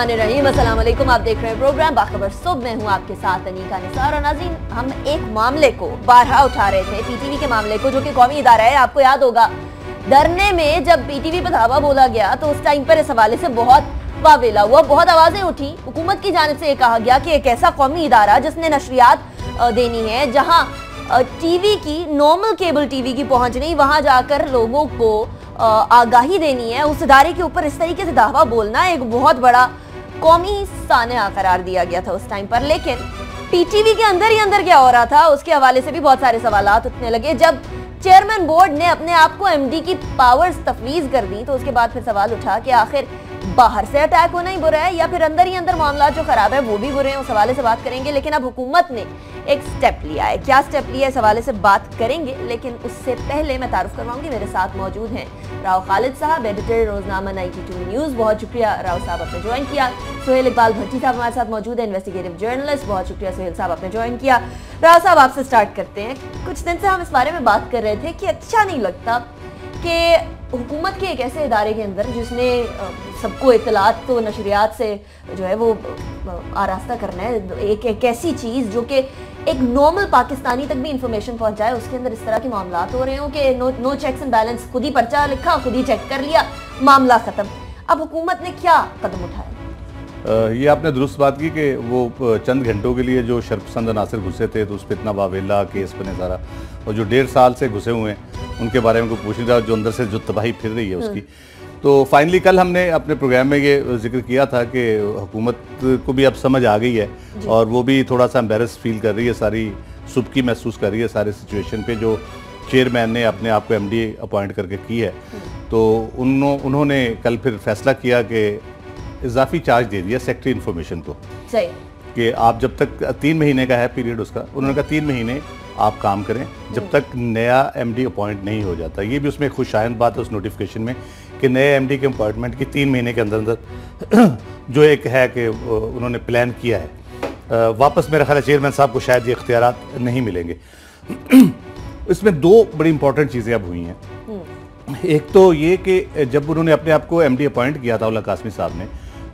रहीम अस्सलाम आप देख रहे हैं प्रोग्राम। बाखबर सुबह मैं हूँ आपके साथ अनीका निसार और नाजीन। हम एक मामले को बारहा उठा रहे थे, पीटीवी के मामले को, जो कि कौमी इदारा है। आपको याद होगा डरने में जब पीटीवी पर धावा बोला गया तो उस टाइम पर इस हवाले से बहुत वावेला हुआ, बहुत आवाज़ें उठी। हुकूमत की जानब से ये कहा गया कि एक ऐसा कौमी इदारा जिसने नशरियात देनी है, जहाँ टीवी की, नॉर्मल केबल टीवी की पहुँच नहीं, वहाँ जाकर लोगों को आगाही देनी है। उस इदारे के ऊपर इस तरीके से दावा बोलना एक बहुत बड़ा कौमी सानहा करार दिया गया था उस टाइम पर, लेकिन टीटीवी के अंदर ही अंदर क्या हो रहा था, उसके हवाले से भी बहुत सारे सवाल उठने लगे। जब चेयरमैन बोर्ड ने अपने आप को एमडी की पावर्स तफवीज कर दी तो उसके बाद फिर सवाल उठा कि आखिर बाहर से अटैक होना ही बुरा है या फिर अंदर ही अंदर मामला जो खराब है वो भी बुरे हैं, उस हवाले से बात करेंगे। लेकिन अब हुकूमत ने एक स्टेप लिया है। क्या स्टेप लिया है, इस हवाले से बात करेंगे, लेकिन उससे पहले मैं तारुफ करवाऊँगी। मेरे साथ मौजूद हैं राव खालिद साहब एडिटर रोजनामा 92 न्यूज़। बहुत शुक्रिया राव साहब आपने ज्वाइन किया। सोहेल इकबाल भट्टी साहब हमारे साथ मौजूद है इन्वेस्टिगेटिव जर्नलिस्ट बहुत शुक्रिया सोहेल साहब आपने ज्वाइन किया। राव साहब, आपसे स्टार्ट करते हैं। कुछ दिन से हम इस बारे में बात कर रहे थे कि अच्छा नहीं लगता कि हुकूमत के एक ऐसे इदारे के अंदर जिसने सबको इतलात को, नशरियात से, जो है वो आरास्ता करना है एक एक ऐसी चीज़ जो कि एक नॉर्मल पाकिस्तानी तक भी इंफॉर्मेशन पहुँचाए उसके अंदर इस तरह के मामला हो रहे हो कि no no checks and balance खुद ही पर्चा लिखा, खुद ही चेक कर लिया, मामला ख़त्म। अब हुकूमत ने क्या कदम उठाया ये आपने दुरुस्त बात की कि वो चंद घंटों के लिए जो शर्पसंद नासिर घुसे थे तो उस पर इतना वावेला केस बने सारा और जो डेढ़ साल से घुसे हुए हैं उनके बारे में कोई पूछ रहा जो अंदर से जो तबाही फिर रही है हम्म। उसकी तो फाइनली कल हमने अपने प्रोग्राम में ये ज़िक्र किया था कि हुकूमत को भी अब समझ आ गई है और वो भी थोड़ा सा एम्बेरस फील कर रही है सारी सुबकी महसूस कर रही है सारे सिचुएशन पे जो चेयरमैन ने अपने आप को एमडी अपॉइंट करके की है। तो उन्होंने कल फिर फैसला किया कि इजाफी चार्ज दे दिया सेक्रेटरी इन्फॉर्मेशन को। सही। कि आप जब तक तीन महीने का है पीरियड उसका उन्होंने कहा तीन महीने आप काम करें जब हम्म। तक नया एमडी अपॉइंट नहीं हो जाता। ये भी उसमें खुशायन बात है उस नोटिफिकेशन में कि नए एमडी के अपॉइंटमेंट की तीन महीने के अंदर अंदर जो एक है कि उन्होंने प्लान किया है। वापस मेरा ख्याल चेयरमैन साहब को शायद ये इख्तियार नहीं मिलेंगे। इसमें दो बड़ी इंपॉर्टेंट चीज़ें अब हुई हैं। हम्म। एक तो ये कि जब उन्होंने अपने आप को एमडी अपॉइंट किया था उल्ला कासमी साहब ने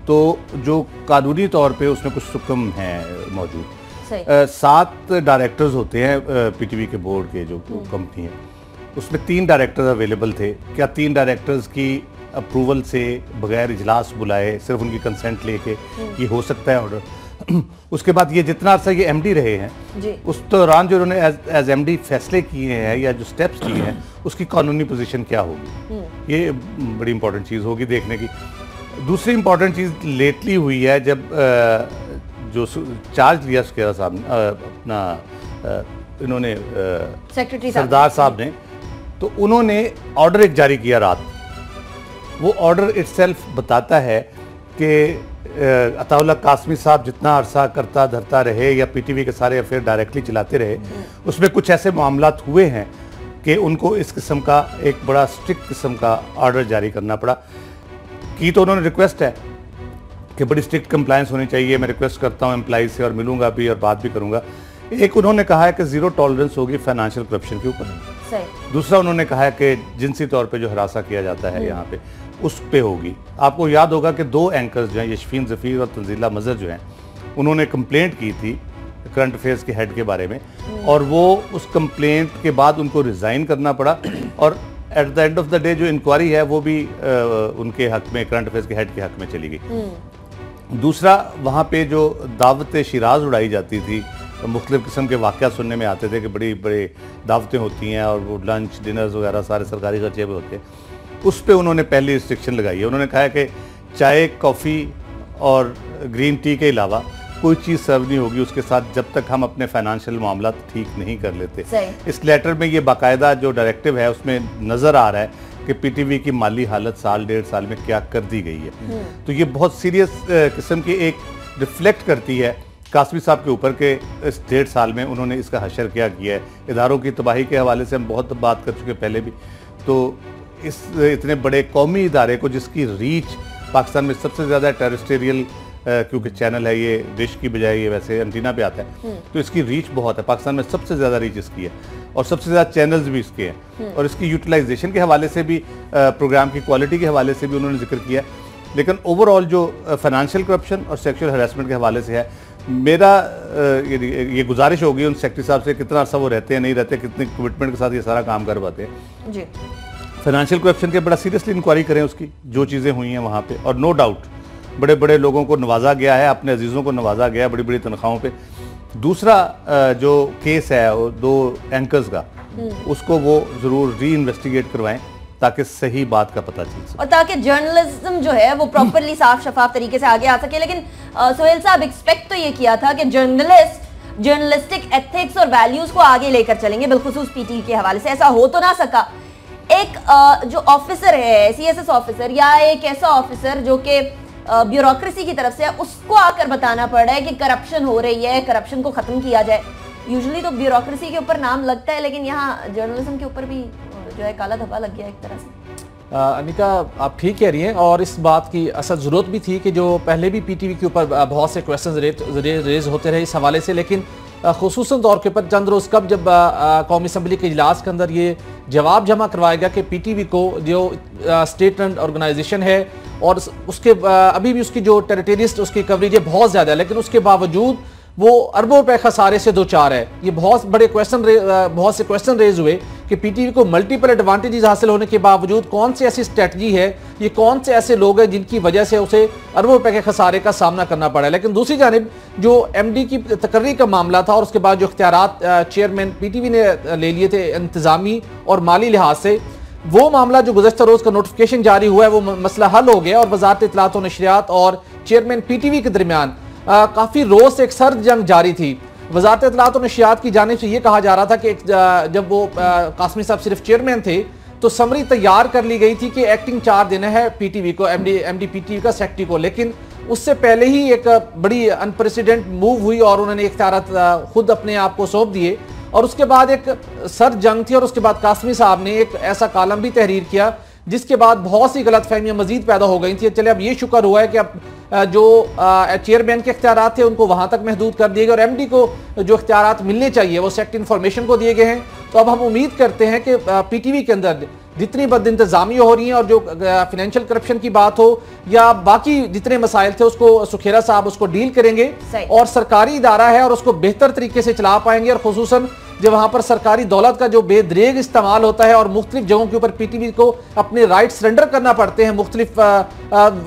तो जो कानूनी तौर पे उसमें कुछ सुकम हैं मौजूद। सात डायरेक्टर्स होते हैं पीटीवी के बोर्ड के जो कंपनी हम्म। है। उसमें तीन डायरेक्टर्स अवेलेबल थे। क्या तीन डायरेक्टर्स की अप्रूवल से बगैर इजलास बुलाए सिर्फ़ उनकी कंसेंट लेके हम्म। ये हो सकता है ऑर्डर उसके बाद ये जितना अर्सा ये एमडी रहे हैं उस दौरान जो उन्होंने एज एमडी फैसले किए हैं या जो स्टेप्स लिए हैं उसकी कानूनी पोजीशन क्या होगी? हम्म। ये बड़ी इंपॉर्टेंट चीज़ होगी देखने की। दूसरी इंपॉर्टेंट चीज़ लेटली हुई है जब जो चार्ज लिया सुखेरा साहब ने अपना इन्होंने सेक्रेटरी सरदार साहब ने तो उन्होंने ऑर्डर एक जारी किया रात। वो ऑर्डर इट्सेल्फ बताता है कि अताउल्ला कासमी साहब जितना अरसा करता धरता रहे या पीटीवी के सारे अफेयर डायरेक्टली चलाते रहे हम्म। उसमें कुछ ऐसे मामला हुए हैं कि उनको इस किस्म का एक बड़ा स्ट्रिक्ट किस्म का ऑर्डर जारी करना पड़ा। की तो उन्होंने रिक्वेस्ट है कि बड़ी स्ट्रिक्ट कंप्लायंस होनी चाहिए। मैं रिक्वेस्ट करता हूँ एम्प्लॉज से और मिलूँगा भी और बात भी करूँगा। एक उन्होंने कहा है कि ज़ीरो टॉलरेंस होगी फाइनेंशियल करप्शन के ऊपर। दूसरा उन्होंने कहा है कि जिनसी तौर पे जो हरासा किया जाता है हम्म। यहाँ पे उस पे होगी। आपको याद होगा कि दो एंकर्स जो हैं यशफीन जफीर और तंजीला मजर जो हैं उन्होंने कंप्लेंट की थी करंट अफेयर्स के हेड के बारे में। हम्म। और वो उस कंप्लेंट के बाद उनको रिजाइन करना पड़ा और at the end of the day जो इंक्वायरी है वो भी आ, उनके हक में करंट अफेयर्स के हेड के हक में चली गई। हम्म। दूसरा वहाँ पे जो दावत शिराज उड़ाई जाती थी तो मुख्तलिफ़ किस्म के वाक़ सुनने में आते थे कि बड़ी बड़ी दावतें होती हैं और वो लंच डिनर्स वगैरह सारे सरकारी खर्चे भी होते हैं। उस पर उन्होंने पहली रिस्ट्रिक्शन लगाई है। उन्होंने कहा कि चाय कॉफ़ी और ग्रीन टी के अलावा कोई चीज़ सर्व नहीं होगी उसके साथ जब तक हम अपने फाइनेंशियल मामला ठीक नहीं कर लेते। इस लेटर में ये बाकायदा जो डायरेक्टिव है उसमें नज़र आ रहा है कि पीटीवी की माली हालत साल डेढ़ साल में क्या कर दी गई है। हम्म। तो ये बहुत सीरियस किस्म की एक रिफ्लेक्ट करती है कासमी साहब के ऊपर के इस डेढ़ साल में उन्होंने इसका हशर क्या किया है। इदारों की तबाही के हवाले से हम बहुत बात कर चुके पहले भी। तो इस इतने बड़े कौमी इदारे को जिसकी रीच पाकिस्तान में सबसे ज़्यादा टेरिस्टेरियल क्योंकि चैनल है ये डिश की बजाय ये वैसे एंटीना पे आता है। हम्म। तो इसकी रीच बहुत है। पाकिस्तान में सबसे ज़्यादा रीच इसकी है। और सबसे ज़्यादा चैनल्स भी इसके हैं। हम्म। और इसकी यूटिलाइजेशन के हवाले से भी प्रोग्राम की क्वालिटी के हवाले से भी उन्होंने ज़िक्र किया लेकिन ओवरऑल जो फाइनेंशियल करप्शन और सेक्सुअल हरासमेंट के हवाले से है मेरा ये, ये गुजारिश होगी उन सेक्रेटरी साहब से कितना अर्सा वो रहते हैं नहीं रहते कितने कमिटमेंट के साथ ये सारा काम कर पाते हैं। जी। फाइनेंशियल करप्शन के बड़ा सीरियसली इंक्वायरी करें उसकी जो चीज़ें हुई हैं वहाँ पे। और नो डाउट बड़े बड़े लोगों को नवाजा गया है अपने अजीज़ों को नवाजा गया है बड़ी बड़ी तनख्वाहों पे। दूसरा जो केस है वो दो एंकर्स का हम्म। उसको वो ज़रूर री इन्वेस्टिगेट करवाएँ ताकि सही बात का पता चल सके। और ताकि जर्नलिज्म जो है वो प्रॉपरली साफ़ शफाफ तरीके से आगे आ सके। लेकिन सोहेल साहब एक्सपेक्ट तो ये किया था कि जर्नलिस्ट जर्नलिस्टिक एथिक्स और वैल्यूज़ को आगे लेकर चलेंगे बिलखसूस पीटी के हवाले से। ऐसा हो तो ना सका। एक जो ऑफिसर है सीएसएस ऑफिसर या एक ऐसा ऑफिसर जो कि ब्यूरोक्रेसी की तरफ़ से उसको आकर बताना पड़ रहा है कि करप्शन हो रही है करप्शन को खत्म किया जाए। यूजली तो ब्यूरोक्रेसी के ऊपर नाम लगता है, लेकिन यहाँ जर्नलिज्म के ऊपर भी जो है काला धब्बा लग गया एक तरह से। अनिका आप ठीक कह रही हैं, और इस बात की असल ज़रूरत भी थी कि जो पहले भी पीटीवी के ऊपर बहुत से क्वेश्चन रेज होते रहे इस हवाले से, लेकिन खसूस तौर के ऊपर चंद रोज़ कब जब कौमी असम्बली के इजलास के अंदर ये जवाब जमा करवाया गया कि पी टी वी को जो स्टेट रन ऑर्गेनाइजेशन है और उसके अभी भी उसकी जो टेरिटेरिस्ट उसकी कवरेज है बहुत ज़्यादा है, लेकिन उसके बावजूद वो अरबों रुपए खसारे से दो चार है। ये बहुत बड़े क्वेश्चन बहुत से क्वेश्चन रेज हुए। कि पीटीवी को मल्टीपल एडवांटेजेस हासिल होने के बावजूद कौन सी ऐसी स्ट्रेटजी है, ये कौन से ऐसे लोग हैं जिनकी वजह से उसे अरबों रुपए के खसारे का सामना करना पड़ा लेकिन दूसरी जानब, जो एमडी की तकर्री का मामला था और उसके बाद जो इख्तियार चेयरमैन पीटीवी ने ले लिए थे इंतजामी और माली लिहाज से, वो मामला जो गुजशत रोज का नोटिफिकेशन जारी हुआ है, वो मसला हल हो गया और वजारत इतलात नशरियात और चेयरमैन पीटीवी के दरमियान काफ़ी रोज से एक सर्द जंग जारी थी। वजारत इतलात और नशियात की जानब से ये कहा जा रहा था कि जब वो कासमी साहब सिर्फ़ चेयरमैन थे तो समरी तैयार कर ली गई थी कि एक्टिंग चार्ज देना है पी टी वी को, एमडी एमडी पीटीवी का सेक्रेटरी को। लेकिन उससे पहले ही एक बड़ी अनप्रेसिडेंट मूव हुई और उन्होंने इख्तियार खुद अपने आप को सौंप दिए। और उसके बाद एक सर जंग थी और उसके बाद कासमी साहब ने एक ऐसा कालम भी तहरीर किया जिसके बाद बहुत सी गलत फहमियाँ मजीद पैदा हो गई थी। चले अब ये शुक्र हुआ है कि अब जो चेयरमैन के अख्तियार थे उनको वहाँ तक महदूद कर दिए गए और एमडी को जो अख्तियार मिलने चाहिए वो सेक्ट इन्फॉर्मेशन को दिए गए हैं। तो अब हम उम्मीद करते हैं कि पीटीवी के अंदर जितनी बद इंतजामी हो रही हैं और जो फाइनेंशियल करप्शन की बात हो या बाकी जितने मसाइल थे उसको सुखेरा साहब उसको डील करेंगे और सरकारी इदारा है और उसको बेहतर तरीके से चला पाएँगे और खसूसन जब वहाँ पर सरकारी दौलत का जो बेदरेग इस्तेमाल होता है और मुख्तलिफ़ जगहों के ऊपर पीटीवी को अपने राइट सरेंडर करना पड़ते हैं, मुख्तलिफ़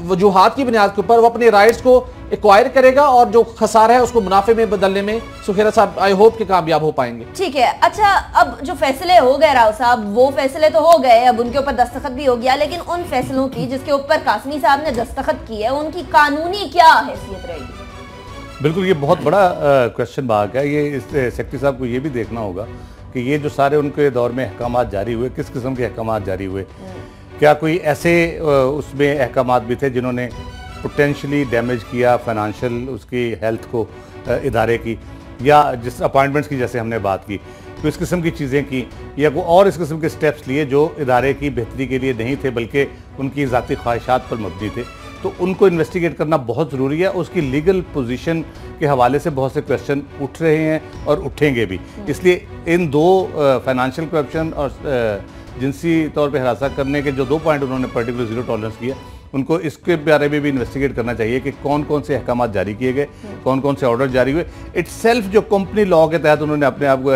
वजूहत की बुनियाद के ऊपर, वो अपने राइट्स को एक्वायर करेगा और जो खसारा है उसको मुनाफे में बदलने में सुखेरा साहब आई होप कि कामयाब हो पाएँगे। ठीक है अच्छा अब जो फैसले हो गए राव साहब, वो फैसले तो हो गए, अब उनके ऊपर दस्तखत भी हो गया, लेकिन उन फैसलों की जिसके ऊपर कासमी साहब ने दस्तखत की है, उनकी कानूनी क्या हैसियत रहेगी? बिल्कुल ये बहुत बड़ा क्वेश्चन भाग है। ये इस सेक्रेटरी साहब को ये भी देखना होगा कि ये जो सारे उनके दौर में अहकाम जारी हुए किस किस्म के अहकाम जारी हुए? क्या कोई ऐसे उसमें अहकाम भी थे जिन्होंने पोटेंशली डैमेज किया फाइनेंशियल उसकी हेल्थ को इदारे की या जिस अपॉइंटमेंट्स की जैसे हमने बात की? तो इस किस्म की चीज़ें की या कोई और इस किस्म के स्टेप्स लिए जो इदारे की बेहतरी के लिए नहीं थे बल्कि उनकी ज़ाती ख्वाहिशात पर मबनी थे? तो उनको इन्वेस्टिगेट करना बहुत ज़रूरी है उसकी लीगल पोजीशन के हवाले से बहुत से क्वेश्चन उठ रहे हैं और उठेंगे भी। इसलिए इन दो फाइनेंशियल करप्शन और जिनसी तौर पे हरासा करने के जो दो पॉइंट उन्होंने पर्टिकुलर ज़ीरो टॉलरेंस किया, उनको इसके बारे में भी इन्वेस्टिगेट करना चाहिए कि कौन कौन से अहकाम जारी किए गए। कौन कौन से ऑर्डर जारी हुए इट्स जो कंपनी लॉ के तहत उन्होंने अपने आप को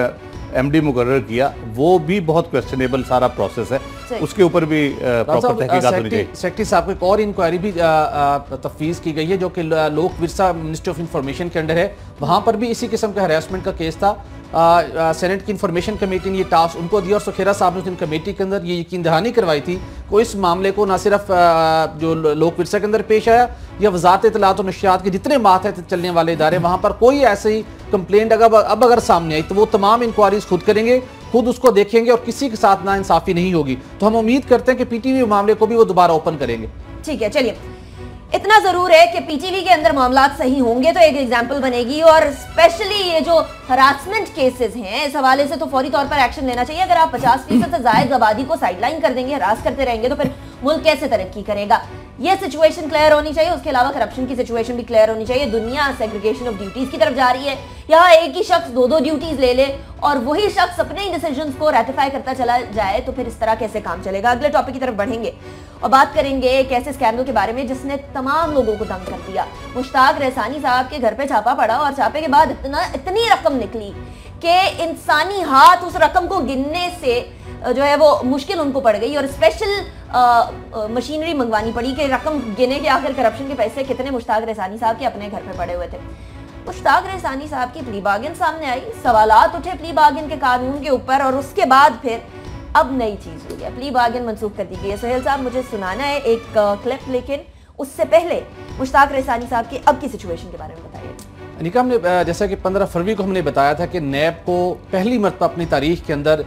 एमडी मुकर किया वो भी बहुत क्वेश्चनेबल सारा प्रोसेस है। उसके ऊपर भी प्रॉपर तहकीकात होनी चाहिए। सेक्रेटरी साहब को एक और इंक्वायरी भी तफवीज़ की गई है जो कि Lok Virsa ministry of information के अंडर है। वहाँ पर भी इसी किस्म का हरासमेंट का केस था। सेनेट की इंफॉर्मेशन कमेटी ने ये टास्क उनको दिया और सुखेरा साहब ने उस दिन कमेटी के अंदर ये यकीन दहानी करवाई थी को इस मामले को ना सिर्फ़ जो लोक विरसा के अंदर पेश आया या वजारत इतलात और नशियात के जितने माथे चलने वाले इदारे, वहाँ पर कोई ऐसी कंप्लेंट अगर अब अगर सामने आई तो वो तमाम इंक्वायरीज खुद करेंगे, खुद उसको देखेंगे और किसी के साथ ना इंसाफी नहीं होगी। तो हम उम्मीद करते हैं कि पीटीवी मामले को भी वो दोबारा ओपन करेंगे। ठीक है, चलिए। इतना ज़रूर है कि पीटीवी के अंदर मामला सही होंगे तो एक एग्ज़ाम्पल बनेगी और स्पेशली ये जो हरासमेंट केसेस हैं, इस हवाले से तो फौरी तौर पर एक्शन लेना चाहिए। अगर आप 50 फ़ीसद से जायद आबादी को साइडलाइन कर देंगे हरास करते रहेंगे तो फिर मुल्क कैसे तरक्की करेगा? ये सिचुएशन क्लियर होनी चाहिए, उसके अलावा करप्शन की सिचुएशन भी क्लियर होनी चाहिए। दुनिया सेग्रीगेशन ऑफ़ ड्यूटीज़ की तरफ़ जा रही है। यहाँ एक ही शख्स दो दो ड्यूटीज़ ले ले और वही शख्स अपने ही डिसीज़न को रेटिफाई करता चला जाए तो फिर इस तरह कैसे काम चलेगा? अगले टॉपिक की तरफ़ बढ़ेंगे और बात करेंगे एक ऐसे स्कैंडल के बारे में जिसने तमाम लोगों को दंग कर दिया। मुश्ताक रहसानी साहब के घर पे छापा पड़ा और छापे के बाद इतना, इतनी रकम निकली कि इंसानी हाथ उस रकम को गिनने से, जो है वो मुश्किल उनको पड़ गई और स्पेशल मशीनरी मंगवानी पड़ी कि रकम गिने के आखिर करप्शन के पैसे कितने मुश्ताक रहसानी साहब के अपने घर पे पड़े हुए थे। मुश्ताक रहसानी साहब की प्ली बागिन सामने आई, सवालात उठे प्ली बागिन के कानून के ऊपर और उसके बाद फिर अब नई चीज़ हुई है। प्ली बागिन मनसूख कर दी गई है। सोहेल साहब, मुझे सुनाना है एक क्लिप लेकिन उससे पहले मुश्ताक रहसानी साहब की अब की सिचुएशन के बारे में बताइए। निका हमने जैसा कि 15 फरवरी को हमने बताया था कि नैब को पहली मरतबा अपनी तारीख के अंदर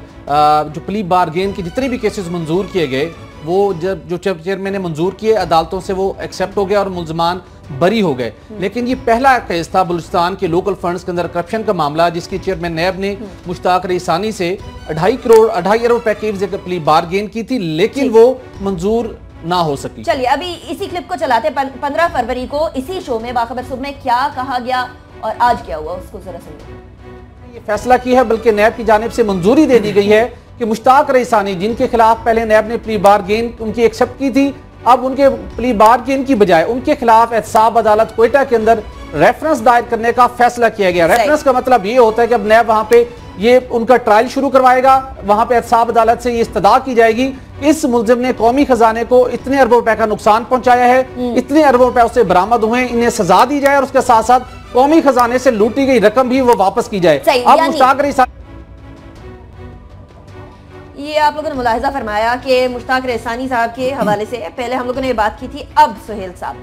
जो प्ली बारगेन के जितने भी केसेस मंजूर किए गए वो जब जो चेयरमैन ने मंजूर किए अदालतों से वो एक्सेप्ट हो गया और मुलजमान बरी हो गए। हम्म। लेकिन ये पहला केस था बलुचिस्तान के लोकल फंड्स के अंदर करप्शन का मामला जिसकी चेयरमैन नैब ने हम्म। मुश्ताक रईसानी से अढ़ाई करोड़ अढ़ाई अरब पैकेज प्ली बारगेन की थी लेकिन वो मंजूर ना हो सकी। चलिए अभी इसी क्लिप को चलाते पंद्रह फरवरी को इसी शो में बाखबर सुबह में क्या कहा गया और आज क्या हुआ उसको जरा सुनिए। ये फैसला किया है बल्कि नैब की जानब से मंजूरी दे दी गई है। कि मुश्ताक रईसानी जिनके खिलाफ पहले नैब ने plea bargain accept की थी अब उनके प्ली बार गेन की बजाय उनके खिलाफ एहसाब अदालत कोयटा के अंदर रेफरेंस दायर करने का फैसला किया गया। रेफरेंस का मतलब ये होता है कि अब नैब वहाँ पे ये उनका ट्रायल शुरू करवाएगा वहाँ पे एहसाब अदालत से ये इस्तदा की जाएगी। इस मुलजिम ने कौमी खजाने को इतने अरबों रुपए का नुकसान पहुँचाया है हम्म। इतने अरबों रुपए उससे बरामद हुए इन्हें सजा दी जाए और उसके साथ साथ कौमी खजाने से लूटी गई रकम भी वो वापस की जाए। अब मुश्ताक ये आप लोगों ने मुलाहजा फरमाया कि मुश्ताक रेसानी साहब के हवाले से पहले हम लोगों ने ये बात की थी अब सुहेल साहब।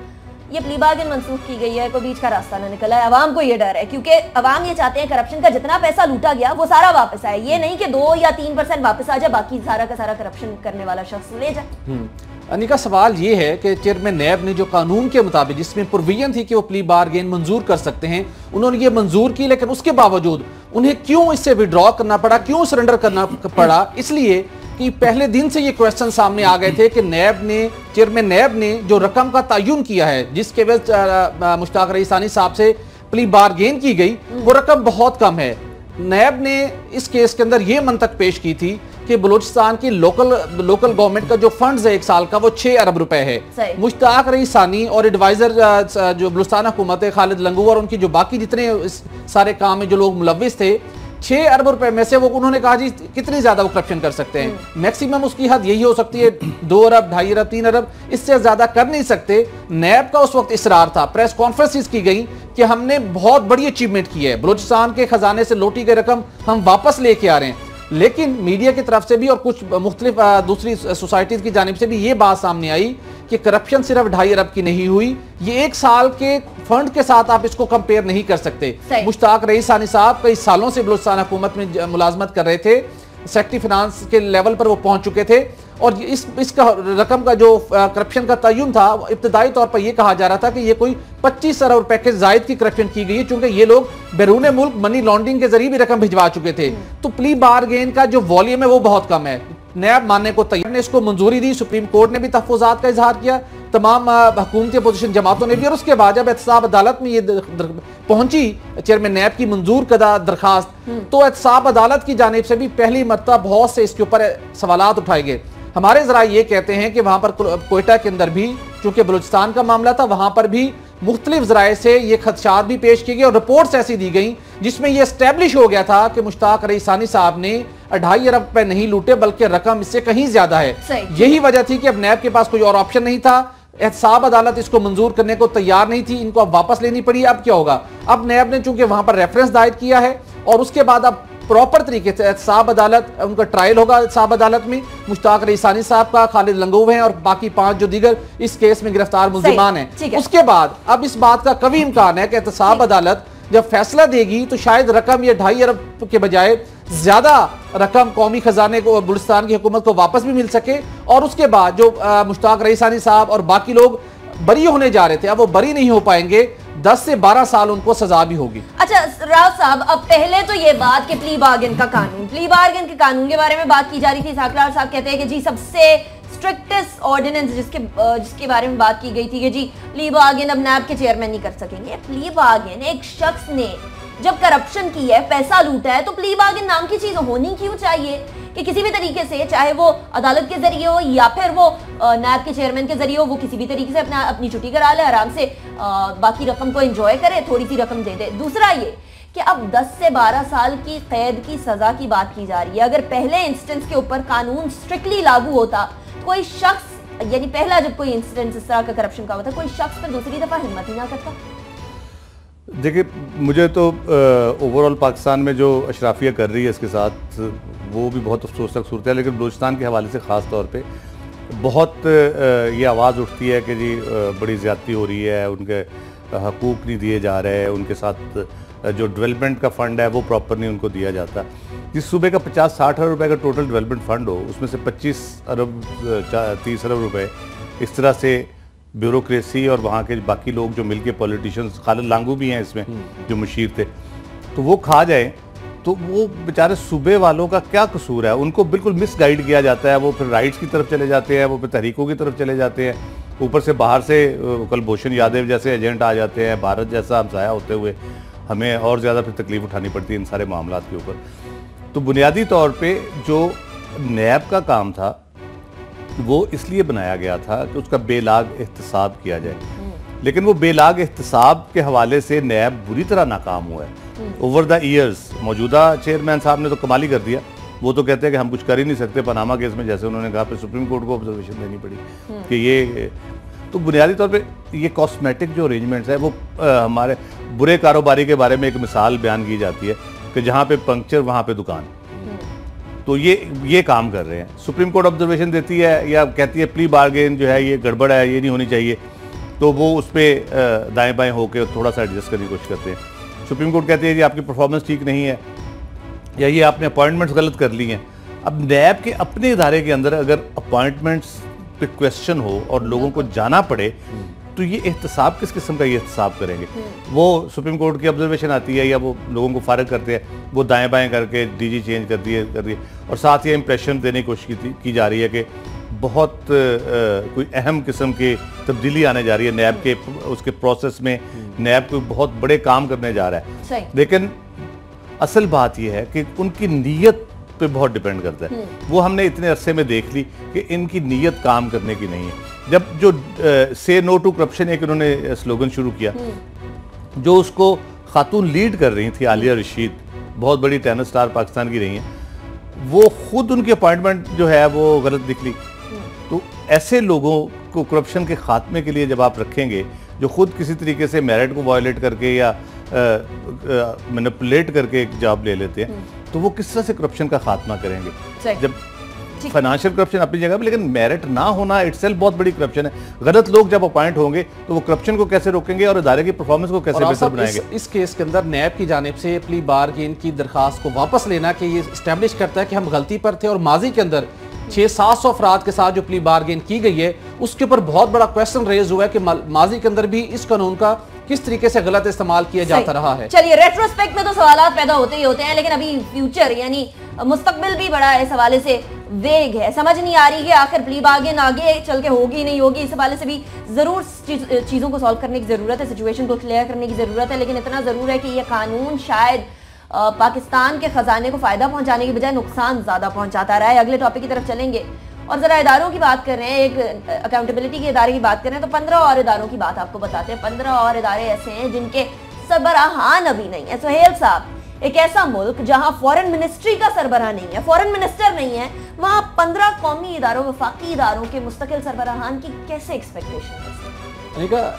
ये प्ली बार्गन मनसूख की गई है, कोई बीच का रास्ता ना निकला है। अवाम को ये डर है, क्योंकि अवाम ये चाहते हैं करप्शन का जितना पैसा लूटा गया, वो सारा वापस आए। ये नहीं कि दो या तीन परसेंट वापस आ जाए, बाकी सारा का सारा करप्शन करने वाला शख्स ले जाए। हम्म। अनिका, सवाल ये है कि चेयरमैन नैब ने जो कानून के मुताबिक, जिसमें प्रोविज़न थी कि वो प्ली बारगेन मंजूर कर सकते हैं, उन्होंने ये मंजूर की, लेकिन उसके बावजूद उन्हें क्यों इससे विड्रॉ करना पड़ा, क्यों सरेंडर करना पड़ा? इसलिए कि पहले दिन से ये क्वेश्चन सामने आ गए थे कि नैब ने, चेयरमैन नैब ने जो रकम का तयन किया है, जिसके वजह मुश्ताक रईसानी साहब से प्ली बारगेन की गई, वो रकम बहुत कम है। नैब ने इस केस के अंदर ये मंतक पेश की थी कि बलूचिस्तान की लोकल लोकल गवर्नमेंट का जो फंड्स है एक साल का वो छः अरब रुपए है। मुश्ताक रही सानी और एडवाइजर जो बलुस्तान हुकूमत है खालिद लंगू और उनकी जो बाकी जितने सारे काम में जो लोग मुलविस थे छह अरब रुपए में से वो उन्होंने कहा जी कितनी ज़्यादा वो करप्शन कर सकते हैं? मैक्सिमम। उसकी हद यही हो सकती है दो अरब ढाई अरब तीन अरब इससे ज़्यादा कर नहीं सकते। नैब का उस वक्त इसरार था। प्रेस कॉन्फ्रेंसिस की गई कि हमने बहुत बड़ी अचीवमेंट की है। बलूचिस्तान के खजाने से लौटी गई रकम हम वापस लेके आ रहे हैं। लेकिन मीडिया की तरफ़ से भी और कुछ मुख्तलिफ़ दूसरी सोसाइटीज की जानब से भी ये बात सामने आई कि करप्शन सिर्फ़ ढाई अरब की नहीं हुई ये एक साल के फंड के साथ आप इसको कंपेयर नहीं कर सकते। मुश्ताक रईसानी साहब कई सालों से बलोचिस्तान हुकूमत में मुलाजमत कर रहे थे सेक्टरी फिनांस के लेवल पर वो पहुँच चुके थे। और इस इसका रकम का जो करप्शन का तयन था इब्तदाई तौर पर यह कहा जा रहा था कि ये कोई 25 अरब रुपए के जायद की करप्शन की गई है चूँकि ये लोग बैरून मुल्क मनी लॉन्ड्रिंग के ज़रिए भी रकम भिजवा चुके थे। तो प्ली बार गेन का जो वॉल्यूम है वो बहुत कम है नैब मानने को तैयार ने इसको मंजूरी दी सुप्रीम कोर्ट ने भी तहफात का इजहार किया तमाम हुकूमती अपोजिशन जमातों ने भी और उसके बाद जब एहतसाब अदालत में ये पहुँची चेयरमैन नैब की मंजूर कदा दरखास्त हम्म। तो एहतसाब अदालत की जानब से भी पहली मरतबा बहुत से इसके ऊपर सवाल उठाए गए हमारे जरा ये कहते हैं कि वहाँ पर कोयटा के अंदर भी चूँकि बलूचिस्तान का मामला था वहाँ पर भी मुख्तलिफ़ जराए से ये खदशात भी पेश किए गए और रिपोर्ट्स ऐसी दी गई जिसमें यह स्टैब्लिश हो गया था कि मुश्ताक रईसानी साहब ने अढ़ाई अरब रुपए नहीं लूटे बल्कि रकम इससे कहीं ज़्यादा है। यही वजह थी कि अब नैब के पास कोई और ऑप्शन नहीं था। एहसाब अदालत इसको मंजूर करने को तैयार नहीं थी इनको अब वापस लेनी पड़ी। अब क्या होगा? अब नैब ने चूँकि वहाँ पर रेफरेंस दायर किया है और उसके बाद अब प्रॉपर तरीके से एहसाब अदालत उनका ट्रायल होगा एहसाब अदालत में। मुश्ताक रईसानी साहब का खालिद लंगूव है और बाकी पाँच जो दीगर इस केस में गिरफ़्तार मुलजिमान है। उसके बाद अब इस बात का कभी इम्कान है कि एहतसाब अदालत जब फैसला देगी तो शायद रकम ये ढाई अरब के बजाय ज़्यादा रकम कौमी खजाने को बुलिस्तान की हुकूमत को वापस भी मिल सके। और उसके बाद जो मुश्ताक रईसानी साहब और बाकी लोग बरी होने जा रहे थे अब वो बरी नहीं हो पाएँगे। दस से बारह साल उनको सजा भी होगी। अच्छा राव साहब, अब पहले तो ये बात कि प्ली बार्गेन का कानून, प्ली बार्गेन के कानून के बारे में बात की जा रही थी साकलार साहब कहते हैं कि जी सबसे स्ट्रिक्टेस्ट ऑर्डिनेंस जिसके जिसके बारे में बात की गई थी कि जी प्ली बार्गेन अब नैब के चेयरमैन नहीं कर सकेंगे। प्ली बार्गेन एक शख्स ने जब करप्शन की है पैसा लूटा है तो प्ली बार्गेन नाम की चीज़ होनी क्यों चाहिए? कि किसी भी तरीके से चाहे वो अदालत के ज़रिए हो या फिर वो नैब के चेयरमैन के ज़रिए हो वो किसी भी तरीके से अपना अपनी छुट्टी करा ले आराम से अ, बाकी रकम को एंजॉय करे थोड़ी सी रकम दे दे। दूसरा ये कि अब 10 से 12 साल की कैद की सजा की बात की जा रही है। अगर पहले इंस्टेंस के ऊपर कानून स्ट्रिक्टली लागू होता तो कोई शख्स यानी पहला जब कोई इंसिडेंट इस तरह का करप्शन का होता कोई शख्स फिर दूसरी दफ़ा हिम्मत ही ना करता। देखिए मुझे तो ओवरऑल पाकिस्तान में जो अशराफिया कर रही है इसके साथ वो भी बहुत अफसोसनाक सूरत है लेकिन बलूचिस्तान के हवाले से ख़ास तौर पे बहुत अ, ये आवाज़ उठती है कि जी बड़ी ज़्यादती हो रही है उनके हकूक़ नहीं दिए जा रहे हैं उनके साथ जो डेवलपमेंट का फ़ंड है वो प्रॉपर नहीं उनको दिया जाता। जिस सूबे का पचास साठ अरब रुपए का टोटल डेवलपमेंट फ़ंड हो उसमें से पच्चीस अरब तीस अरब रुपए इस तरह से ब्यूरोक्रेसी और वहाँ के बाकी लोग जो मिलके पॉलिटिशियंस खालिद लांगू भी हैं इसमें जो मुशीर थे। तो वो खा जाए तो वो बेचारे सूबे वालों का क्या कसूर है? उनको बिल्कुल मिस गाइड किया जाता है वो फिर राइट्स की तरफ़ चले जाते हैं वो फिर तहरीकों की तरफ़ चले जाते हैं। ऊपर से बाहर से कलभूषण यादव जैसे एजेंट आ जाते हैं भारत जैसा हमसाया होते हुए। हमें और ज़्यादा फिर तकलीफ़ उठानी पड़ती है इन सारे मामला के ऊपर। तो बुनियादी तौर पर जो नैब का काम था वो इसलिए बनाया गया था कि उसका बेलाग एहतसाब किया जाए। लेकिन वो बेलाग एहतसाब के हवाले से नैब बुरी तरह नाकाम हुआ है। ओवर द ईयर्स मौजूदा चेयरमैन साहब ने तो कमाल कर दिया। वो तो कहते हैं कि हम कुछ कर ही नहीं सकते पनामा केस में जैसे उन्होंने कहा फिर सुप्रीम कोर्ट को ऑब्जर्वेशन देनी पड़ी कि ये तो बुनियादी तौर पे ये कॉस्मेटिक जो अरेंजमेंट्स है वो अ, हमारे बुरे कारोबारी के बारे में एक मिसाल बयान की जाती है कि जहाँ पे पंक्चर वहाँ पे दुकान। तो ये ये काम कर रहे हैं। सुप्रीम कोर्ट ऑब्जर्वेशन देती है या कहती है प्ली बार्गेन जो है, ये गड़बड़ है, ये नहीं होनी चाहिए। तो वो उस पर दाएँ बाएँ होकर थोड़ा सा एडजस्ट करने की कोशिश करते हैं। सुप्रीम कोर्ट कहती है कि आपकी परफॉर्मेंस ठीक नहीं है या ये आपने अपॉइंटमेंट्स गलत कर ली हैं। अब नैब के अपने इदारे के अंदर अगर अपॉइंटमेंट्स पे क्वेश्चन हो और लोगों को जाना पड़े तो ये एहतसाब किस किस्म का ये एहतसाब करेंगे? वो सुप्रीम कोर्ट की ऑब्जर्वेशन आती है या वो लोगों को फारग करते हैं वो दाएँ बाएँ करके डीजी चेंज कर दिए कर दिए। और साथ ही इंप्रेशन देने की कोशिश की, की जा रही है कि बहुत अ, कोई अहम किस्म की तब्दीली आने जा रही है नैब के उसके प्रोसेस में। नैब कोई बहुत बड़े काम करने जा रहा है। लेकिन असल बात यह है कि उनकी नीयत पे बहुत डिपेंड करता है। वो हमने इतने अरसे में देख ली कि इनकी नीयत काम करने की नहीं है। जब जो से नो टू करप्शन एक इन्होंने स्लोगन शुरू किया जो उसको खातून लीड कर रही थी आलिया रशीद बहुत बड़ी टेनिस स्टार पाकिस्तान की रही हैं वो खुद उनकी अपॉइंटमेंट जो है वो गलत निकली। तो ऐसे लोगों को करप्शन के खात्मे के लिए जब आप रखेंगे जो खुद किसी तरीके से मेरिट को वायलेट करके या मैनिपुलेट करके एक जॉब ले लेते हैं तो वो किस तरह से करप्शन का खात्मा करेंगे? जब। फाइनेंशियल करप्शन अपनी जगह पे लेकिन मेरिट ना होना इटसेल्फ बहुत बड़ी करप्शन है। गलत लोग जब अपॉइंट होंगे तो वो करप्शन को कैसे रोकेंगे और इदारे की परफॉर्मेंस को कैसे बेहतर बनाएँगे इस, इस केस के अंदर नैब की जानिब से प्ली बार्गेन की दरखास्त को वापस लेना कि ये स्टैब्लिश करता है कि हम गलती पर थे और माजी के अंदर छह सात सौ अफराद के साथ जो प्ली बार्गेन की गई है उसके ऊपर बहुत बड़ा क्वेश्चन रेज हुआ है कि माजी के अंदर भी इस कानून का किस तरीके से गलत इस्तेमाल किया जाता रहा है। चलिए रेट्रोस्पेक्ट में तो सवाल पैदा होते ही होते हैं लेकिन अभी फ्यूचर यानी मुस्तकबिल भी बड़ा है इस हवाले से, वेग है। समझ नहीं आ रही कि आखिर प्ली बार्गेन आगे चल के होगी नहीं होगी। इस हवाले से भी ज़रूर चीज़ों को सॉल्व करने की ज़रूरत है सिचुएशन को क्लियर करने की ज़रूरत है, लेकिन इतना ज़रूर है कि यह कानून शायद पाकिस्तान के खजाने को फ़ायदा पहुँचाने की बजाय नुकसान ज़्यादा पहुंचाता रहा है। अगले टॉपिक की तरफ़ चलेंगे। और जरा इदारों की बात कर रहे हैं, एक अकाउंटेबिलिटी के इदारे की बात कर रहे हैं तो पंद्रह और इदारों की बात आपको बताते हैं। पंद्रह और इदारे ऐसे हैं जिनके सबराहान अभी नहीं है। सुहेल साहब एक ऐसा मुल्क जहाँ फॉरेन मिनिस्ट्री का सरबराह नहीं है फॉरेन मिनिस्टर नहीं है वहाँ पंद्रह कौमी इदारों वफाकी इदारों के मुस्तकिल सरबराहान की कैसे एक्सपेक्टेशन है?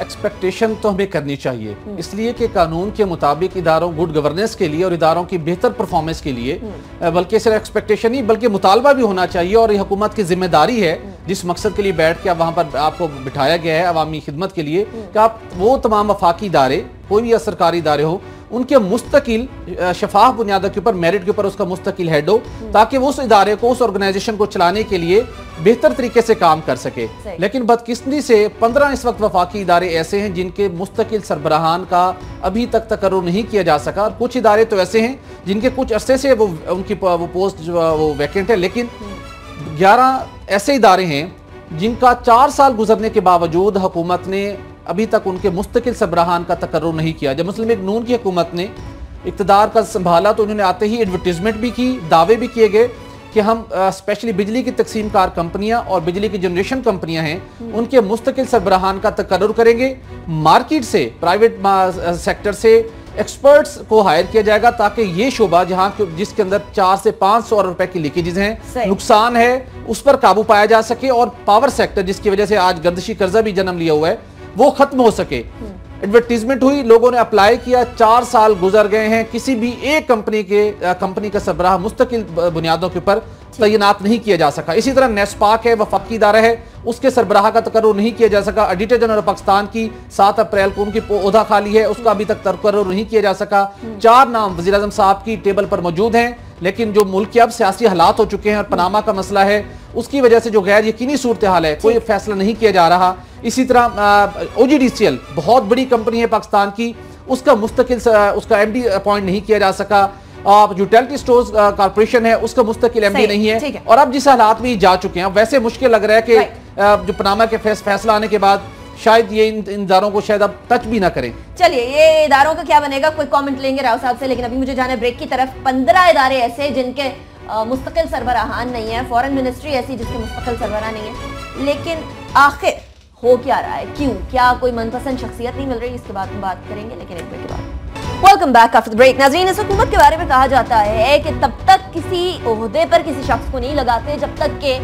एक्सपेक्टेशन तो हमें करनी चाहिए। इसलिए कि कानून के मुताबिक इदारों गुड गवर्नेंस के लिए और इदारों की बेहतर परफॉर्मेंस के लिए बल्कि सिर्फ़ एक्सपेक्टेशन नहीं बल्कि मुतालबा भी होना चाहिए और ये हुकूमत की ज़िम्मेदारी है जिस मकसद के लिए बैठ के वहाँ पर आपको बिठाया गया है अवामी खिदमत के लिए कि आप वो तमाम वफाकी इदारे कोई भी सरकारी इदारे हो उनके मुस्तकिल शफाफ बुनियादों के ऊपर मेरिट के ऊपर उसका मुस्तकिल हेड हो ताकि वो उस इदारे को उस ऑर्गेनाइजेशन को चलाने के लिए बेहतर तरीके से काम कर सके। लेकिन बदकिस्मती से पंद्रह इस वक्त वफाकी इदारे ऐसे हैं जिनके मुस्तकिल सरबराहान का अभी तक तकर्र नहीं किया जा सका और कुछ इदारे तो ऐसे हैं जिनके कुछ अरसे से वो उनकी वो पोस्ट जो वो वैकेंट है लेकिन ग्यारह ऐसे इदारे हैं जिनका चार साल गुजरने के बावजूद हुकूमत ने अभी तक उनके मुस्तकिल सबराहान का तकर्र नहीं किया। जब मुस्लिम लीग नून की हुकूमत ने इकतदार का संभाला तो उन्होंने आते ही एडवर्टीजमेंट भी की दावे भी किए गए कि हम स्पेशली बिजली की तकसीम कार कंपनियाँ और बिजली की जनरेशन कंपनियाँ हैं उनके मुस्तकिल सरबराहान का तकर्र करेंगे। मार्केट से प्राइवेट सेक्टर से एक्सपर्ट्स को हायर किया जाएगा ताकि ये शोबा जहाँ जिसके अंदर चार से पाँच सौ रुपए की लीकेजेस हैं नुकसान है उस पर काबू पाया जा सके और पावर सेक्टर जिसकी वजह से आज गर्दशी कर्जा भी जन्म लिया हुआ है वो खत्म हो सके। एडवर्टीजमेंट हुई, लोगों ने अप्लाई किया, चार साल गुजर गए हैं। किसी भी एक कंपनी के कंपनी का सरबराह मुस्तकिल बुनियादों के ऊपर तैनात नहीं किया जा सका। इसी तरह नेस्पाक है वफाकी इदारा है। उसके सरबराह का तकर नहीं किया जा सका। एडिटर जनरल पाकिस्तान की सात अप्रैल को उनकी उहदा खाली है। उसका अभी तक तकर्र नहीं किया जा सका। चार नाम वजी अजम साहब की टेबल पर मौजूद हैं लेकिन जो मुल्क के अब सियासी हालात हो चुके हैं और पनामा का मसला है उसकी वजह से जो गैर यकीनी सूरत हाल है कोई फैसला नहीं किया जा रहा। इसी तरह ओ जी डी सी एल बहुत बड़ी कंपनी है पाकिस्तान की। उसका मुस्तकिल उसका एम डी अपॉइंट नहीं किया जा सका। यूटिलिटी स्टोर्स कॉर्पोरेशन है उसका मुस्तकिल एमडी नहीं है, है। और अब जिस हालात में जा चुके हैं वैसे मुश्किल लग रहा है कि जो पनामा के फैसला आने के बाद शायद ये इन इदारों को शायद अब टच भी ना करें। चलिए ये इदारों का क्या बनेगा? कोई कमेंट लेंगे राव साहब से लेकिन अभी मुझे जाना ब्रेक की तरफ़। पंद्रह इदारे ऐसे जिनके मुस्तकिल सरबराहान नहीं है फॉरेन मिनिस्ट्री ऐसी जिसके मुस्तकिल सरबराह नहीं है। लेकिन आखिर हो क्या रहा है? क्यों? क्या कोई मनपसंद शख्सियत नहीं मिल रही? इसके बाद हम बात करेंगे लेकिन एक ब्रेक के बाद। वेलकम बैक आफ्टर ब्रेक नाजरीन इस हुकूमत के बारे में कहा जाता है कि तब तक किसी ओहदे पर किसी शख्स को नहीं लगाते जब तक के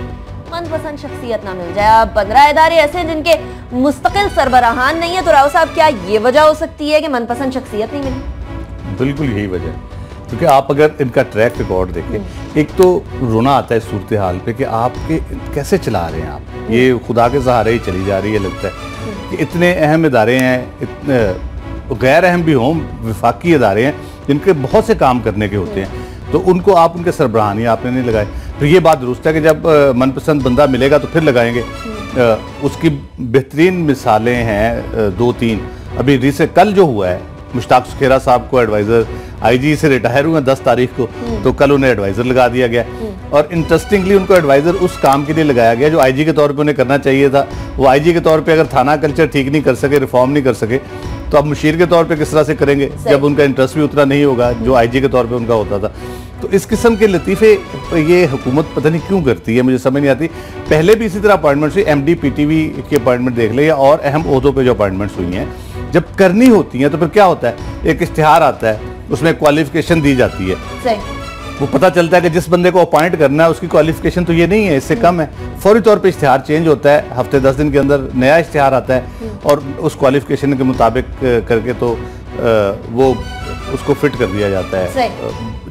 मनपसंद शख्सियत ना मिल जाए। अब पंद्रह इदारे ऐसे हैं जिनके मुस्तकिल सरबराहान नहीं है तो राव साहब क्या ये वजह हो सकती है कि मनपसंद शख्सियत नहीं मिली? बिल्कुल यही वजह क्योंकि आप अगर इनका ट्रैक रिकॉर्ड देखें हम्म। एक तो रोना आता है सूरत हाल पे कि आपके कैसे चला रहे हैं आप? ये खुदा के सहारे ही चली जा रही है लगता है। कि इतने अहम इदारे हैं गैर अहम भी हों विफाकी इदारे हैं जिनके बहुत से काम करने के होते हैं। तो उनको आप उनके सरबराहानी आपने नहीं लगाए। तो ये बात दुरुस्त है कि जब मनपसंद बंदा मिलेगा तो फिर लगाएँगे। उसकी बेहतरीन मिसालें हैं दो तीन अभी रिसे कल जो हुआ है मुश्ताक सुखेरा साहब को एडवाइज़र आईजी से रिटायर हुए दस तारीख को हम्म। तो कल उन्हें एडवाइज़र लगा दिया गया। हम्म। और इंटरेस्टिंगली उनको एडवाइज़र उस काम के लिए लगाया गया जो आईजी के तौर पे उन्हें करना चाहिए था। वो आईजी के तौर पे अगर थाना कल्चर ठीक नहीं कर सके रिफॉर्म नहीं कर सके तो आप मुशीर के तौर पे किस तरह से करेंगे? जब उनका इंटरेस्ट भी उतना नहीं होगा जो आईजी के तौर पे उनका होता था। तो इस किस्म के लतीफ़े ये हुकूमत पता नहीं क्यों करती है मुझे समझ नहीं आती। पहले भी इसी तरह अपॉइंटमेंट्स हुई M D P T V की अपॉइंटमेंट देख ले या और अहम अहदों पर जो अपॉइंटमेंट्स हुई हैं। जब करनी होती हैं तो फिर क्या होता है? एक इश्तहार आता है उसमें क्वालिफिकेशन दी जाती है। वो पता चलता है कि जिस बंदे को अपॉइंट करना है उसकी क्वालिफिकेशन तो ये नहीं है इससे कम है। फौरी तौर पे इश्तहार चेंज होता है हफ़्ते दस दिन के अंदर नया इश्तहार आता है हम्म। और उस क्वालिफिकेशन के मुताबिक करके तो वो उसको फिट कर दिया जाता है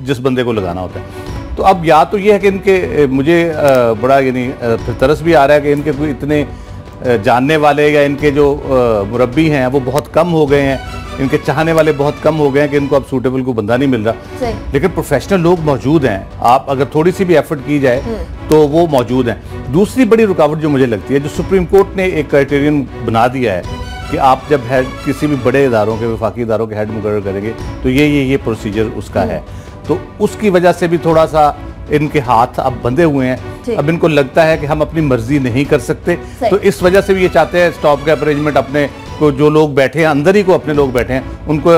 जिस बंदे को लगाना होता है। तो अब या तो ये है कि इनके मुझे बड़ा यानी फिर तरस भी आ रहा है कि इनके कोई इतने जानने वाले या इनके जो मुरबी हैं वो बहुत कम हो गए हैं। इनके चाहने वाले बहुत कम हो गए हैं कि इनको अब सूटेबल को बंदा नहीं मिल रहा। लेकिन प्रोफेशनल लोग मौजूद हैं। आप अगर थोड़ी सी भी एफर्ट की जाए हम्म। तो वो मौजूद हैं। दूसरी बड़ी रुकावट जो मुझे लगती है जो सुप्रीम कोर्ट ने एक क्राइटेरियन बना दिया है कि आप जब हेड किसी भी बड़े इदारों के विफाकी इदारों के हेड मुकर करेंगे तो ये ये ये प्रोसीजर उसका हम्म। है तो उसकी वजह से भी थोड़ा सा इनके हाथ अब बंधे हुए हैं। अब इनको लगता है कि हम अपनी मर्ज़ी नहीं कर सकते। तो इस वजह से भी ये चाहते हैं स्टॉप गैप अरेंजमेंट अपने को जो लोग बैठे हैं अंदर ही को अपने लोग बैठे हैं उनको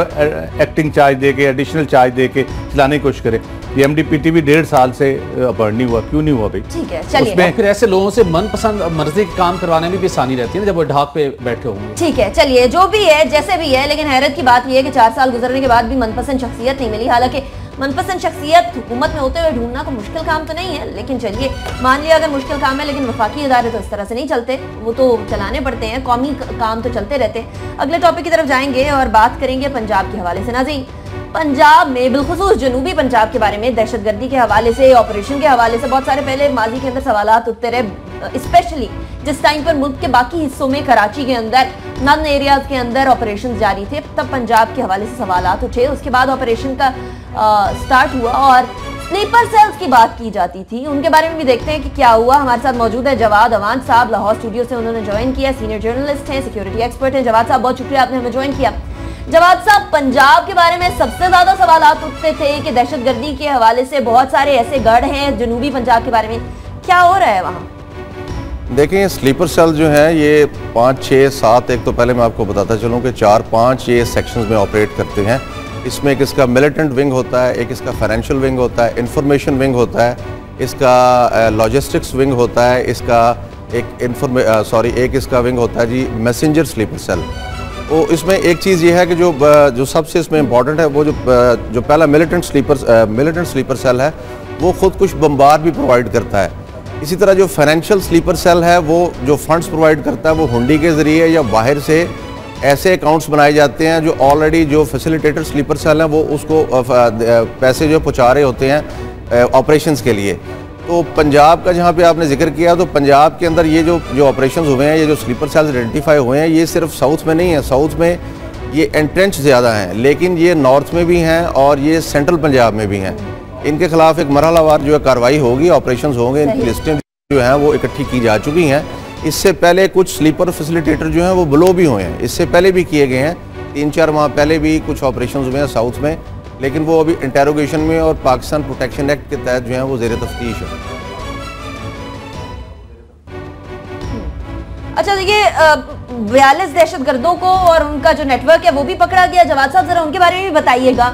एक्टिंग चार्ज दे के एडिशनल चार्ज दे के चलाने की कोशिश करें। ये एम डी भी डेढ़ साल से अपॉइंट नहीं हुआ क्यों नहीं हुआ भाई? ठीक है चलिए। उसमें फिर ऐसे लोगों से मनपसंद मर्ज़ी के काम करवाने में भी आसानी रहती है जब वो ढाक पे बैठे होंगे। ठीक है चलिए जो भी है जैसे भी है लेकिन हैरत की बात यह है कि चार साल गुजरने के बाद भी मनपसंद शख्सियत नहीं मिली। हालाँकि मनपसंद शख्सियत हुकूमत में होते हुए ढूंढना कोई मुश्किल काम तो नहीं है, लेकिन चलिए, मान लिया अगर मुश्किल काम है, लेकिन वफाकी इदारे तो इस तरह से नहीं चलते, वो तो चलाने पड़ते हैं, कौमी काम तो चलते रहते हैं। अगले टॉपिक की तरफ़ जाएँगे और बात करेंगे पंजाब के हवाले से। नाजी पंजाब में बिलखसूस जनूबी पंजाब के बारे में दहशतगर्दी के हवाले से ऑपरेशन के हवाले से बहुत सारे पहले माजी के अंदर सवाल उठते रहे स्पेशली जिस टाइम पर मुल्क के बाकी हिस्सों में कराची के अंदर नन एरियाज़ के अंदर ऑपरेशन जारी थे तब पंजाब के हवाले से सवाल उठे। उसके बाद ऑपरेशन का आ, स्टार्ट हुआ और स्लीपर सेल्स की बात की जाती थी। उनके बारे में भी देखते हैं कि क्या हुआ। हमारे साथ मौजूद है जवाद अवान साहब लाहौर स्टूडियो से उन्होंने ज्वाइन किया सीनियर जर्नलिस्ट हैं सिक्योरिटी एक्सपर्ट हैं। जवाद साहब बहुत शुक्रिया आपने हमें ज्वाइन किया। जवाद साहब पंजाब के बारे में सबसे ज़्यादा सवाल आप उठते थे कि दहशतगर्दी के हवाले से बहुत सारे ऐसे गढ़ हैं जनूबी पंजाब के बारे में, क्या हो रहा है वहाँ? देखें स्लीपर सेल जो हैं, ये पाँच छः सात, एक तो पहले मैं आपको बताता चलूँ कि चार, पाँच ये सेक्शंस में ऑपरेट करते हैं। इसमें एक इसका मिलिटेंट विंग होता है, एक इसका फाइनेंशियल विंग होता है इंफॉर्मेशन विंग होता है, इसका लॉजिस्टिक्स विंग होता है, इसका एक सॉरी एक इसका विंग होता है जी मैसेंजर स्लीपर सेल तो इसमें एक चीज़ ये है कि जो जो सबसे इसमें इंपॉर्टेंट है, वो जो जो पहला militant sleeper militant sleeper cell है, वो खुद कुछ बम्बार भी प्रोवाइड करता है। इसी तरह जो फाइनेंशियल स्लीपर सेल है, वो जो फंड्स प्रोवाइड करता है, वो हुंडी के ज़रिए या बाहर से ऐसे अकाउंट्स बनाए जाते हैं, जो ऑलरेडी जो फैसिलिटेटर स्लीपर सेल हैं, वो उसको पैसे जो पहुँचा रहे होते हैं ऑपरेशंस के लिए। तो पंजाब का जहाँ पे आपने ज़िक्र किया तो पंजाब के अंदर ये जो जो ऑपरेशंस हुए हैं ये जो स्लीपर सेल्स आइडेंटिफाई हुए हैं ये सिर्फ़ साउथ में नहीं है। साउथ में ये एंट्रेंच ज़्यादा हैं लेकिन ये नॉर्थ में भी हैं और ये सेंट्रल पंजाब में भी हैं। इनके खिलाफ एक मरहलावार जो है कार्रवाई होगी ऑपरेशन होंगे इनकी लिस्टें जो हैं वो इकट्ठी की जा चुकी हैं। इससे पहले कुछ स्लीपर फैसिलिटेटर जो हैं वो ब्लो भी हुए हैं। इससे पहले भी किए गए हैं तीन चार माह पहले भी कुछ ऑपरेशन हुए हैं साउथ में। लेकिन वो अभी इंटेरोगेशन में और पाकिस्तान प्रोटेक्शन एक्ट के तहत जो है वो जेर तफ्तीश है। अच्छा देखिए बयालीस दहशत गर्दों को और उनका जो नेटवर्क है वो भी पकड़ा गया। जवाब साहब जरा उनके बारे में भी बताइएगा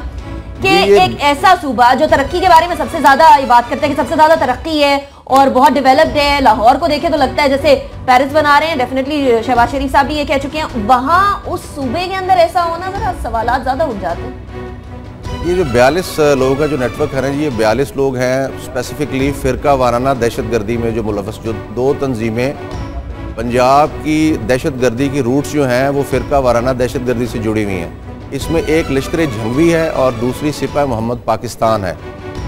कि एक ऐसा सूबा जो तरक्की के बारे में सबसे ज़्यादा ये बात करते हैं कि सबसे ज़्यादा तरक्की है और बहुत डेवलप्ड है लाहौर को देखे तो लगता है जैसे पेरिस बना रहे हैं। डेफिनेटली शहबाज शरीफ साहब भी ये कह चुके हैं। वहाँ उस सूबे के अंदर ऐसा होना जरा सवाल ज़्यादा उठ जाते हैं। ये जो बयालीस लोगों का जो नेटवर्क है ना ये बयालीस लोग हैं स्पेसिफिकली फ़िरका वाराना दहशत गर्दी में जो मुलवस, जो दो तंजीमें पंजाब की दहशत गर्दी की रूट्स जो हैं, वो फ़िरका वाराना दहशत गर्दी से जुड़ी हुई हैं। इसमें एक लश्कर झंगवी है और दूसरी सिपा मोहम्मद पाकिस्तान है।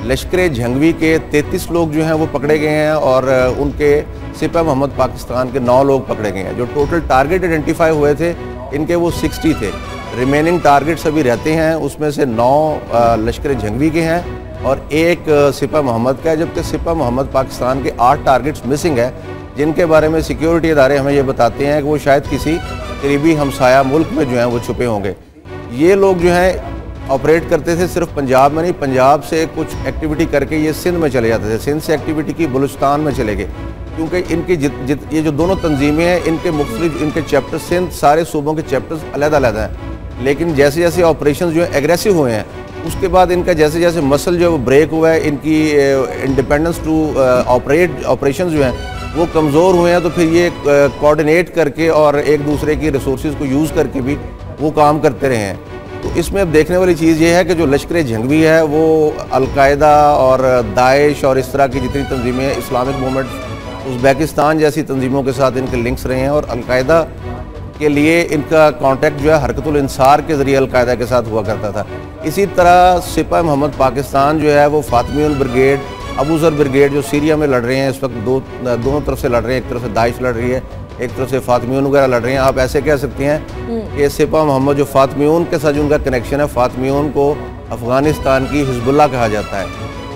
लश्कर झंगवी के 33 लोग जो हैं, वो पकड़े गए हैं और उनके सिपा मोहम्मद पाकिस्तान के नौ लोग पकड़े गए हैं। जो टोटल टारगेट आइडेंटिफाई हुए थे, इनके वो 60 थे। रिमेनिंग टारगेट्स अभी रहते हैं, उसमें से नौ लश्कर जंगवी के हैं और एक सिपा मोहम्मद का है जबकि सिपा मोहम्मद पाकिस्तान के आठ टारगेट्स मिसिंग है, जिनके बारे में सिक्योरिटी अदारे हमें ये बताते हैं कि वो शायद किसी करीबी हमसाया मुल्क में जो हैं, वो छुपे होंगे। ये लोग जो हैं ऑपरेट करते थे सिर्फ़ पंजाब में नहीं, पंजाब से कुछ एक्टिविटी करके ये सिंध में चले जाते थे। सिंध से एक्टिविटी की बलुचिस्तान में चले गए, क्योंकि इनकी जित जित, ये जो दोनों तंजीमें हैं, इनके मुख्तलिफ़, इनके चैप्टर सिंध सारे सूबों के चैप्टर्स अलग अलग हैं। लेकिन जैसे जैसे ऑपरेशन जो है एग्रेसिव हुए हैं, उसके बाद इनका जैसे जैसे मसल जो है वो ब्रेक हुआ है, इनकी इंडिपेंडेंस टू ऑपरेट ऑपरेशन जो हैं, वो कमज़ोर हुए हैं तो फिर ये कोऑर्डिनेट करके और एक दूसरे की रिसोर्स को यूज़ करके भी वो काम करते रहे हैं। तो इसमें अब देखने वाली चीज़ ये है कि जो लश्कर झंगवी है, वो अलकायदा और दाइश और इस तरह की जितनी तंजीमें इस्लामिक मूवमेंट उज़्बेकिस्तान जैसी तंजीमों के साथ इनके लिंक्स रहे हैं और अलकायदा के लिए इनका कांटेक्ट जो है हरकतुल इंसार के ज़रिए अलकायदा के साथ हुआ करता था। इसी तरह सिपा मोहम्मद पाकिस्तान जो है वो फातमी ब्रिगेड अबूजर ब्रिगेड जो सीरिया में लड़ रहे हैं इस वक्त दो दोनों तरफ़ से लड़ रहे हैं एक तरफ़ से दाइश लड़ रही है एक तरफ़ से फातमियन वगैरह लड़ रहे हैं। आप ऐसे कह सकते हैं हम्म। कि सिपा मोहम्मद जो फातमियन के साथ जो उनका कनेक्शन है फातमियन को अफ़गानिस्तान की हिजबुल्ला कहा जाता है।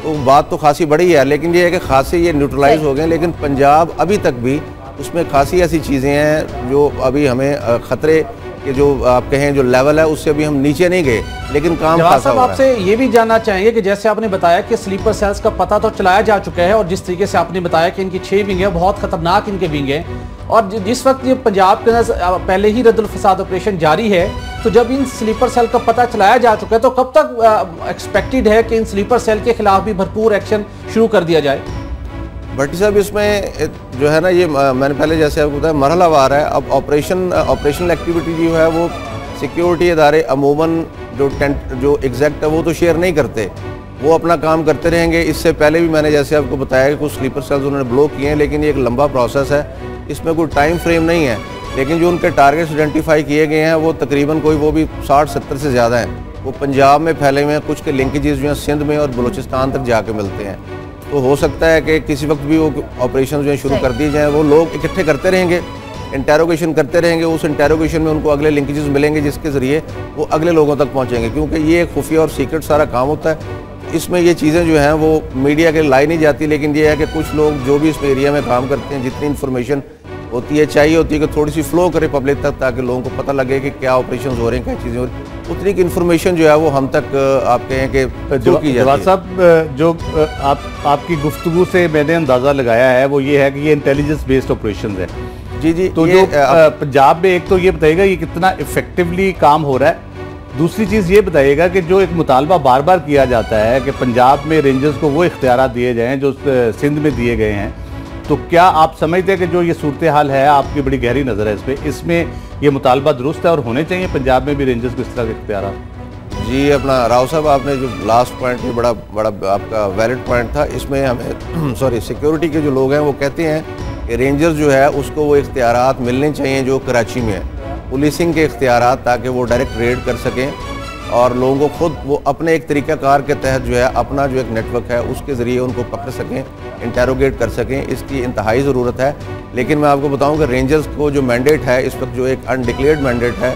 तो बात तो खासी बड़ी है लेकिन ये है कि खासे ये न्यूट्रलाइज हो गए लेकिन पंजाब अभी तक भी उसमें खासी ऐसी चीज़ें हैं जो अभी हमें ख़तरे के जो आप कहें जो लेवल है उससे अभी हम नीचे नहीं गए लेकिन काम साहब आपसे ये भी जानना चाहेंगे कि जैसे आपने बताया कि स्लीपर सेल्स का पता तो चलाया जा चुका है और जिस तरीके से आपने बताया कि इनकी छह विंग है बहुत खतरनाक इनके विंग है और जिस वक्त ये पंजाब के अंदर पहले ही रद्दुल फसाद ऑपरेशन जारी है तो जब इन स्लीपर सेल का पता चलाया जा चुका है तो कब तक एक्सपेक्टेड है कि इन स्लीपर सेल के खिलाफ भी भरपूर एक्शन शुरू कर दिया जाए? भट्टी साहब, इसमें जो है ना, ये मैंने पहले जैसे आपको बताया मरहला वार है। अब ऑपरेशन ऑपरेशनल एक्टिविटी जो है, वो सिक्योरिटी इदारे अमूमन जो टेंट जो एग्जैक्ट है, वो तो शेयर नहीं करते। वो अपना काम करते रहेंगे। इससे पहले भी मैंने जैसे आपको बताया कि कुछ स्लीपर सेल्स उन्होंने ब्लॉक किए हैं, लेकिन ये एक लंबा प्रोसेस है। इसमें कोई टाइम फ्रेम नहीं है। लेकिन जो उनके टारगेट्स आइडेंटिफाई किए गए हैं, वो तकरीबन कोई, वो भी साठ, सत्तर से ज़्यादा हैं। वो पंजाब में फैले हुए हैं, कुछ के लिंकेजेस जो हैं, सिंध में और बलोचिस्तान तक जाके मिलते हैं। तो हो सकता है कि किसी वक्त भी वो ऑपरेशन जो है शुरू कर दिए जाएँ वो लोग इकट्ठे करते रहेंगे इंटेरोगेशन करते रहेंगे उस इंटेरोगेशन में उनको अगले लिंकेजेस मिलेंगे जिसके ज़रिए वो अगले लोगों तक पहुँचेंगे क्योंकि ये एक खुफिया और सीक्रेट सारा काम होता है। इसमें ये चीज़ें जो हैं वो मीडिया के लाई नहीं जाती लेकिन ये है कि कुछ लोग जो भी इस एरिया में काम करते हैं जितनी इन्फॉर्मेशन होती है चाहिए होती है कि थोड़ी सी फ्लो करे पब्लिक तक ताकि लोगों को पता लगे कि क्या ऑपरेशन हो रहे हैं क्या चीज़ें हो रही हैं। उतनी की इन्फॉर्मेशन जो है वो हम तक आप कहें कि जो की जवाब साहब जो आप आपकी गुफ्तु से मैंने अंदाज़ा लगाया है वो ये है कि ये इंटेलिजेंस बेस्ड ऑपरेशन है। जी जी तो जो पंजाब में एक तो ये बताइएगा ये कितना इफेक्टिवली काम हो रहा है। दूसरी चीज़ ये बताइएगा कि जो एक मुतालबा बार बार किया जाता है कि पंजाब में रेंजर्स को वो इख्तियार दिए जाएँ जो सिंध में दिए गए हैं। तो क्या आप समझते हैं कि जो ये सूरत हाल है, आपकी बड़ी गहरी नज़र है इस पर इसमें ये मुतालबा दुरुस्त है और होने चाहिए? पंजाब में भी रेंजर्स को इस तरह के इख्तियार जी, अपना राव साहब, आपने जो लास्ट पॉइंट बड़ा बड़ा आपका वैलिड पॉइंट था। इसमें हमें सॉरी सिक्योरिटी के जो लोग हैं, वो कहते हैं कि रेंजर्स जो है, उसको वो इख्तियार मिलने चाहिए जो कराची में है। पुलिसिंग के इख्तियार ताकि वो डायरेक्ट रेड कर सकें। और लोगों को खुद वो अपने एक तरीक़ाकार के तहत जो है, अपना जो एक नेटवर्क है, उसके ज़रिए उनको पकड़ सकें इंटेरोगेट कर सकें, इसकी इंतहाई ज़रूरत है। लेकिन मैं आपको बताऊँ कि रेंजर्स को जो मैंडेट है, इस वक्त जो एक अनडिक्लेयर्ड मैंडेट है,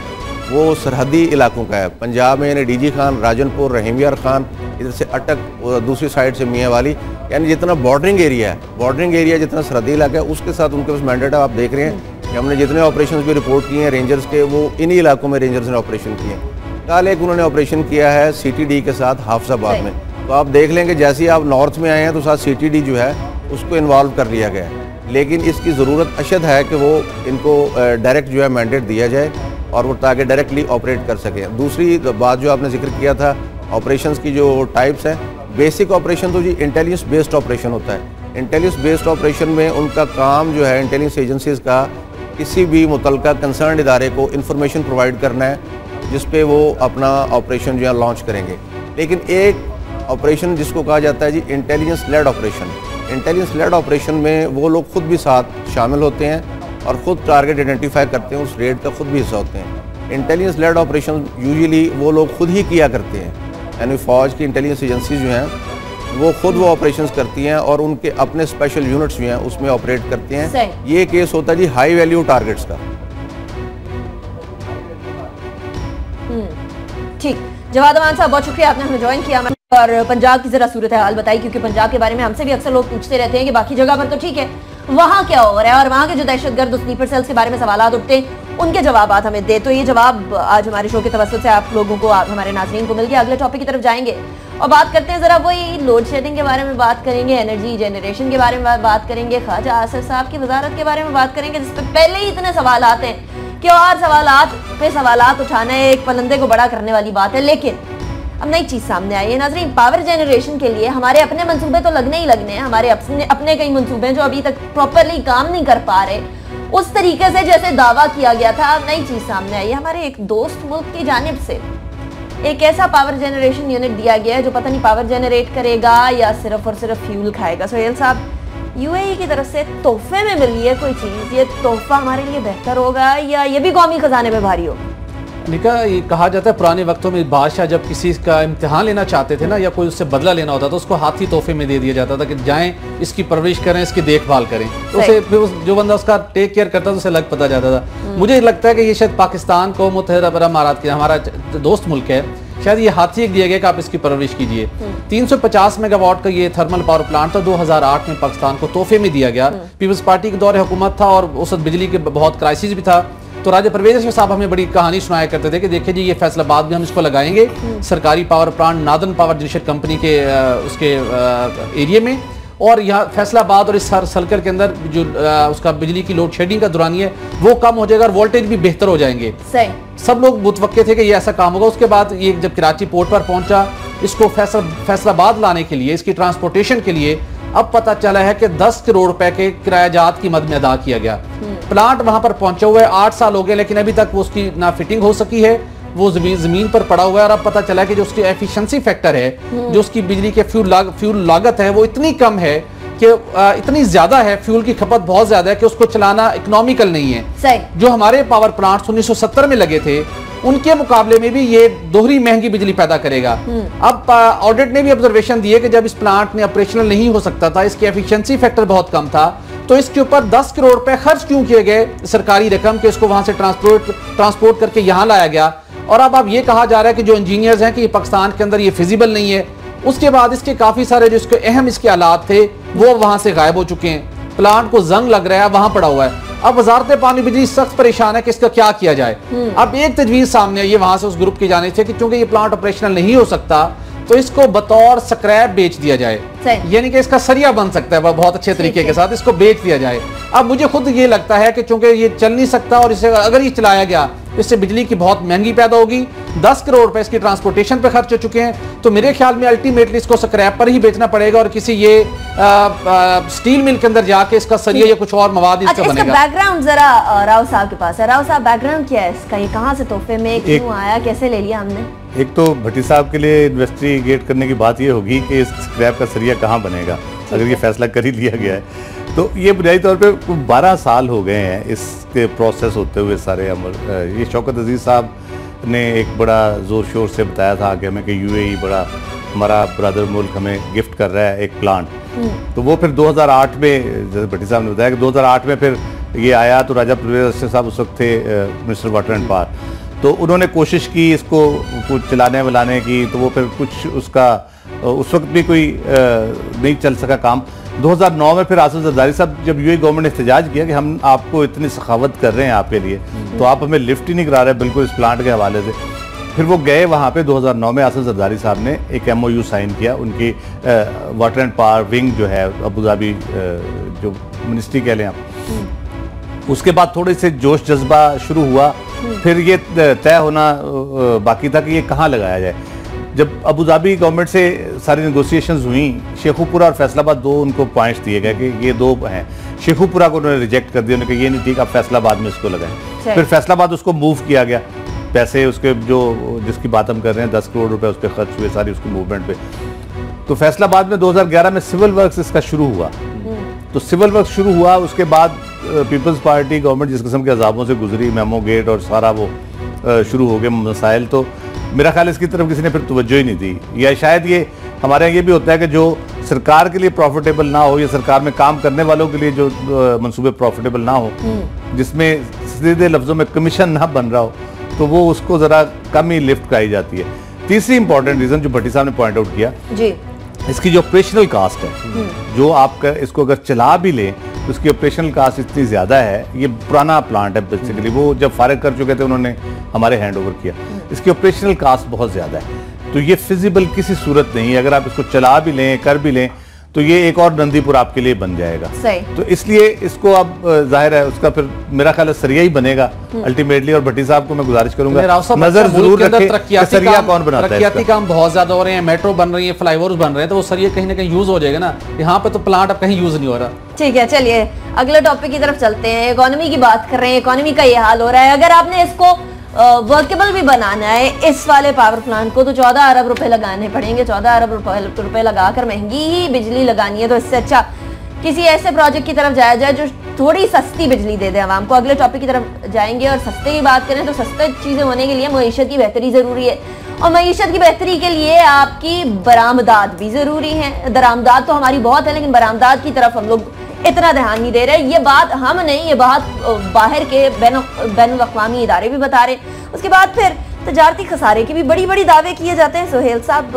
वो सरहदी इलाकों का है। पंजाब में यानी डी जी खान, राजनपुर, रहीमियार खान, इधर से अटक दूसरी साइड से मियाँ वाली, यानी जितना बॉर्डरिंग एरिया है बॉर्डरिंग एरिया जितना सरहदी इलाका है, उसके साथ उनके पास मैंडेट है, आप देख रहे हैं। कि हमने जितने ऑपरेशन भी रिपोर्ट किए हैं रेंजर्स के, वो इन्हीं इलाकों में रेंजर्स ने ऑपरेशन किए हैं। कल एक उन्होंने ऑपरेशन किया है सीटीडी के साथ हाफजाबाद में। तो आप देख लेंगे जैसे ही आप नॉर्थ में आए हैं तो साथ सीटीडी जो है उसको इन्वॉल्व कर लिया गया है। लेकिन इसकी ज़रूरत अशद है कि वो इनको डायरेक्ट जो है मैंडेट दिया जाए और वो ताकि डायरेक्टली ऑपरेट कर सकें। दूसरी बात जो आपने ज़िक्र किया था ऑपरेशन की जो टाइप्स हैं बेसिक ऑपरेशन तो जी इंटेलिजेंस बेस्ड ऑपरेशन होता है। इंटेलिजेंस बेस्ड ऑपरेशन में उनका काम जो है इंटेलिजेंस एजेंसीज का किसी भी मुतल कंसर्न इदारे को इन्फॉर्मेशन प्रोवाइड करना है। जिस पे वो अपना ऑपरेशन जो है लॉन्च करेंगे। लेकिन एक ऑपरेशन जिसको कहा जाता है जी intelligence led operation intelligence led operation में वो लोग खुद भी साथ शामिल होते हैं और ख़ुद टारगेट आइडेंटिफाई करते हैं उस रेड का खुद भी हिस्सा होते हैं। इंटेलिजेंस लेड ऑपरेशन यूजली वो लोग खुद ही किया करते हैं। यानी फ़ौज की इंटेलिजेंस एजेंसी जो हैं वो खुद वो ऑपरेशंस करती हैं और उनके अपने स्पेशल यूनिट्स जो हैं उसमें ऑपरेट करते हैं। ये केस होता है जी हाई वैल्यू टारगेट्स का। ठीक। जवाद अमान साहब, बहुत शुक्रिया, आपने हमें ज्वाइन किया। और पंजाब की जरा सूरत हाल बताई, क्योंकि पंजाब के बारे में हमसे भी अक्सर लोग पूछते रहते हैं कि बाकी जगह पर तो ठीक है, वहाँ क्या हो रहा है? और वहाँ के जो दहशतगर्द स्लीपर सेल्स के बारे में सवाल उठते हैं, उनके जवाब आप हमें दे। तो ये जवाब आज हमारे शो के तवस्त से आप लोगों को, आप हमारे नाजरीन को मिल गया। अगले टॉपिक की तरफ़ जाएँगे। और बात करते हैं जरा वही लोड शेडिंग के बारे में बात करेंगे एनर्जी जनरेशन के बारे में बात करेंगे, ख्वाजा आसर साहब की वजारत के बारे में बात करेंगे, जिस पर पहले ही इतने सवाल आते हैं। कि और सवाल पे सवाल उठाना एक पलंदे को बड़ा करने वाली बात है, लेकिन अब नई चीज़ सामने आई है। नाजरीन पावर जनरेशन के लिए हमारे अपने मंसूबे तो लगने ही लगने हैं। हमारे अपने अपने कई मंसूबे जो अभी तक प्रॉपरली काम नहीं कर पा रहे। उस तरीके से जैसे दावा किया गया था, अब नई चीज़ सामने आई है। हमारे एक दोस्त मुल्क की जानब से एक ऐसा पावर जनरेशन यूनिट दिया गया है जो पता नहीं पावर जनरेट करेगा या सिर्फ़ और सिर्फ़ फ्यूल खाएगा। सोहेल साहब यूएई की तरफ़ से तोहफे में मिली है कोई चीज़। ये तोहफा हमारे लिए बेहतर होगा या ये भी कौमी खजाने में भारी होगा निका ये कहा जाता है पुराने वक्तों में बादशाह जब किसी का इम्तिहान लेना चाहते थे ना या कोई उससे बदला लेना होता था उसको हाथी तोहफे में दे दिया जाता था कि जाएँ इसकी परवरिश करें इसकी देखभाल करें। तो उसे फिर उस जो बंदा उसका टेक केयर करता था उसे लग पता जाता था। हम्म। मुझे लगता है कि ये शायद पाकिस्तान को मुतहद अरब अमारात के हमारा दोस्त मुल्क है शायद ये हाथी एक दिया गया कि आप इसकी परवरिश कीजिए। 350 मेगावाट का ये थर्मल पावर प्लांट था 2008 में पाकिस्तान को तोहफे में दिया गया। पीपल्स पार्टी के दौरे हुकूमत था और उस बिजली के बहुत क्राइसिस भी था। तो राजा परवेज साहब हमें बड़ी कहानी सुनाया करते थे कि देखिए जी, ये फैसला बाद में हम इसको लगाएँगे। सरकारी पावर प्लांट, नादन पावर जनरेशन कंपनी के उसके एरिए में। और यहाँ फैसलाबाद और इस हर सर्कल के अंदर जो आ, उसका बिजली की लोड शेडिंग का दुरानी है वो कम हो जाएगा और वोल्टेज भी बेहतर हो जाएँगे। सही। सब लोग मुतवक़े थे कि ये ऐसा काम होगा। उसके बाद ये जब कराची पोर्ट पर पहुँचा इसको फैसला फैसलाबाद लाने के लिए इसकी ट्रांसपोर्टेशन के लिए अब पता चला है कि 10 करोड़ रुपए के किरायाजात की मद में अदा किया गया। प्लांट हम्म। वहाँ पर पहुँचा हुआ है आठ साल हो गए लेकिन अभी तक उसकी ना फिटिंग हो सकी है। वो ज़मीन ज़मीन पर पड़ा हुआ है और अब पता चला है कि जो उसकी एफिशिएंसी फैक्टर है हम्म। जो उसकी बिजली के फ्यूल लाग, फ्यूल लागत है वो इतनी कम है कि इतनी ज़्यादा है फ्यूल की खपत बहुत ज़्यादा है कि उसको चलाना इकोनॉमिकल नहीं है। सही। जो हमारे पावर प्लांट 1970 में लगे थे उनके मुकाबले में भी ये दोहरी महँगी बिजली पैदा करेगा। हम्म। अब ऑडिट ने भी ऑब्जर्वेशन दिए कि जब इस प्लांट में ऑपरेशनल नहीं हो सकता था इसकी एफिशिएंसी फैक्टर बहुत कम था तो इसके ऊपर 10 करोड़ रुपए खर्च क्यों किए गए? सरकारी रकम के इसको वहाँ से ट्रांसपोर्ट ट्रांसपोर्ट करके यहाँ लाया गया। और अब आप ये कहा जा रहा है कि जो इंजीनियर्स हैं कि पाकिस्तान के अंदर ये फिजिबल नहीं है उसके बाद इसके काफ़ी सारे जो इसके अहम इसके आलात थे वो वहाँ से गायब हो चुके हैं। प्लांट को जंग लग रहा है वहाँ पड़ा हुआ है। अब वजारत पानी बिजली सख्त परेशान है कि इसका क्या किया जाए। अब एक तजवीज सामने आई है वहाँ से उस ग्रुप की जाने से कि चूँकि ये प्लांट ऑपरेशनल नहीं हो सकता तो इसको बतौर स्क्रैप बेच दिया जाए। यानी कि इसका सरिया बन सकता है बहुत अच्छे तरीके के साथ इसको बेच दिया जाए। अब मुझे खुद ये लगता है कि चूँकि ये चल नहीं सकता और इसे अगर ये चलाया गया इससे बिजली की बहुत महँगी पैदा होगी। दस करोड़ रुपए इसकी ट्रांसपोर्टेशन पे खर्च हो चुके हैं। तो मेरे ख्याल में अल्टीमेटली इसको स्क्रैप पर ही बेचना पड़ेगा और किसी ये आ, आ, स्टील मिल के अंदर जाके इसका सरिया या कुछ और मवाद अच्छा इसका इसका बनेगा। बैकग्राउंड जरा राव साहब के पास है। राव साहब बैकग्राउंड क्या है इसका? ये कहाँ से तोहफे में क्यों आया? कैसे ले लिया हमने? एक तो भट्टी साहब के लिए इन्वेस्टिगेट करने की बात ये होगी कि इस स्क्रैप का सरिया कहाँ बनेगा अगर ये फैसला कर ही लिया गया है। तो ये बुनियादी तौर पे बारह साल हो गए हैं इसके प्रोसेस होते हुए सारे अमर ये शौकत अज़ीज़ साहब ने एक बड़ा ज़ोर शोर से बताया था कि हमें कि यूएई बड़ा हमारा ब्रदर मुल्क हमें गिफ्ट कर रहा है एक प्लांट तो वो फिर 2008 में जैसे भट्टी साहब ने बताया कि 2008 में फिर ये आया तो राजा अख्तर साहब उस वक्त थे मिनिस्टर वाटर एंड पावर। तो उन्होंने कोशिश की इसको कुछ चलाने वलाने की तो वो फिर कुछ उसका, उस वक्त भी कोई नहीं चल सका काम। 2009 में फिर आसिफ जरदारी साहब जब यूएई गवर्नमेंट ने एहतजाज किया कि हम आपको इतनी सखावत कर रहे हैं आपके लिए तो आप हमें लिफ्ट ही नहीं करा रहे, बिल्कुल इस प्लांट के हवाले से। फिर वो गए वहाँ पे 2009 में आसिफ जरदारी साहब ने एक एमओयू साइन किया, उनकी वाटर एंड पावर विंग जो है, अबू धाबी जो मिनिस्ट्री कह लें आप। उसके बाद थोड़े से जोश जज्बा शुरू हुआ। फिर ये तय होना बाकी था कि ये कहाँ लगाया जाए। जब अबू धाबी गवर्नमेंट से सारी नेगोशिएशंस हुई शेखुपुरा और फैसलाबाद दो उनको पॉइंट्स दिए गए कि ये दो हैं। शेखुपुरा को उन्होंने रिजेक्ट कर दिया उन्होंने कहा ये नहीं ठीक आप फैसलाबाद में इसको लगाएँ। फिर फैसलाबाद उसको मूव किया गया। पैसे उसके जो जिसकी बात हम कर रहे हैं दस करोड़ रुपए उस पर खर्च हुए सारी उसकी मूवमेंट पे। तो फैसलाबाद में 2011 में सिविल वर्क्स इसका शुरू हुआ। तो सिविल वर्क शुरू हुआ उसके बाद पीपल्स पार्टी गवर्नमेंट जिस किस्म के अजाबों से गुजरी मेमो गेट और सारा वो शुरू हो गए मसाइल। तो मेरा ख्याल इसकी तरफ़ किसी ने फिर तवज्जो ही नहीं दी। या शायद ये हमारे यहाँ ये भी होता है कि जो सरकार के लिए प्रॉफिटेबल ना हो या सरकार में काम करने वालों के लिए जो मंसूबे प्रॉफिटेबल ना हो जिसमें सीधे लफ्जों में कमीशन ना बन रहा हो तो वो उसको ज़रा कम ही लिफ्ट कराई जाती है। तीसरी इंपॉर्टेंट रीज़न जो भट्टी साहब ने पॉइंट आउट किया जी। इसकी जो ऑपरेशनल कास्ट है जो आप कर- इसको अगर चला भी लें तो उसकी ऑपरेशनल कास्ट इतनी ज़्यादा है ये पुराना प्लांट है बेसिकली वो जब फारग कर चुके थे उन्होंने हमारे हैंड ओवर किया। इसकी ऑपरेशनल कास्ट बहुत ज़्यादा है। तो ये फिजिबल किसी सूरत नहीं है अगर आप इसको चला भी लें कर भी लें तो ये एक और नंदीपुर आपके लिए बन जाएगा। सही। तो इसलिए इसको अब ज़ाहिर है उसका फिर मेरा ख्याल है सरिया ही बनेगा अल्टीमेटली। और भट्टी साहब को मैं गुजारिश करूँगा नज़र ज़रूर रखें सरिया कौन बनाता है काम बहुत ज़्यादा हो रहे हैं मेट्रो बन रही है फ्लाईओवर्स बन रहे हैं तो वो सरिया कहीं ना कहीं यूज़ हो जाएगा ना। यहाँ पे तो प्लांट अब कहीं यूज़ नहीं हो रहा। ठीक है चलिए अगले टॉपिक की तरफ़ चलते हैं। इकोनॉमी की बात कर रहे हैं इकोनॉमी का ये हाल हो रहा है। अगर आपने इसको वर्केबल भी बनाना है। इस वाले पावर प्लांट को तो चौदह अरब रुपए लगाने पड़ेंगे। चौदह अरब रुपए लगाकर महँगी ही बिजली लगानी है। तो इससे अच्छा किसी ऐसे प्रोजेक्ट की तरफ़ जाया जाए जो थोड़ी सस्ती बिजली दे दे आवाम को। अगले टॉपिक की तरफ़ जाएँगे और सस्ते की बात करें तो सस्ते चीज़ें होने के लिए मीशत की बेहतरी ज़रूरी है। और मीशत की बेहतरी के लिए आपकी बरामदात भी ज़रूरी है। दरामदाद तो हमारी बहुत है, लेकिन बरामदाद की तरफ़ हम लोग इतना ध्यान नहीं दे रहे। ये बात हम नहीं, ये बात बाहर के बैन अवी इदारे भी बता रहे। उसके बाद फिर तजारती खसारे के भी बड़ी बड़ी दावे किए जाते हैं। सोहेल साहब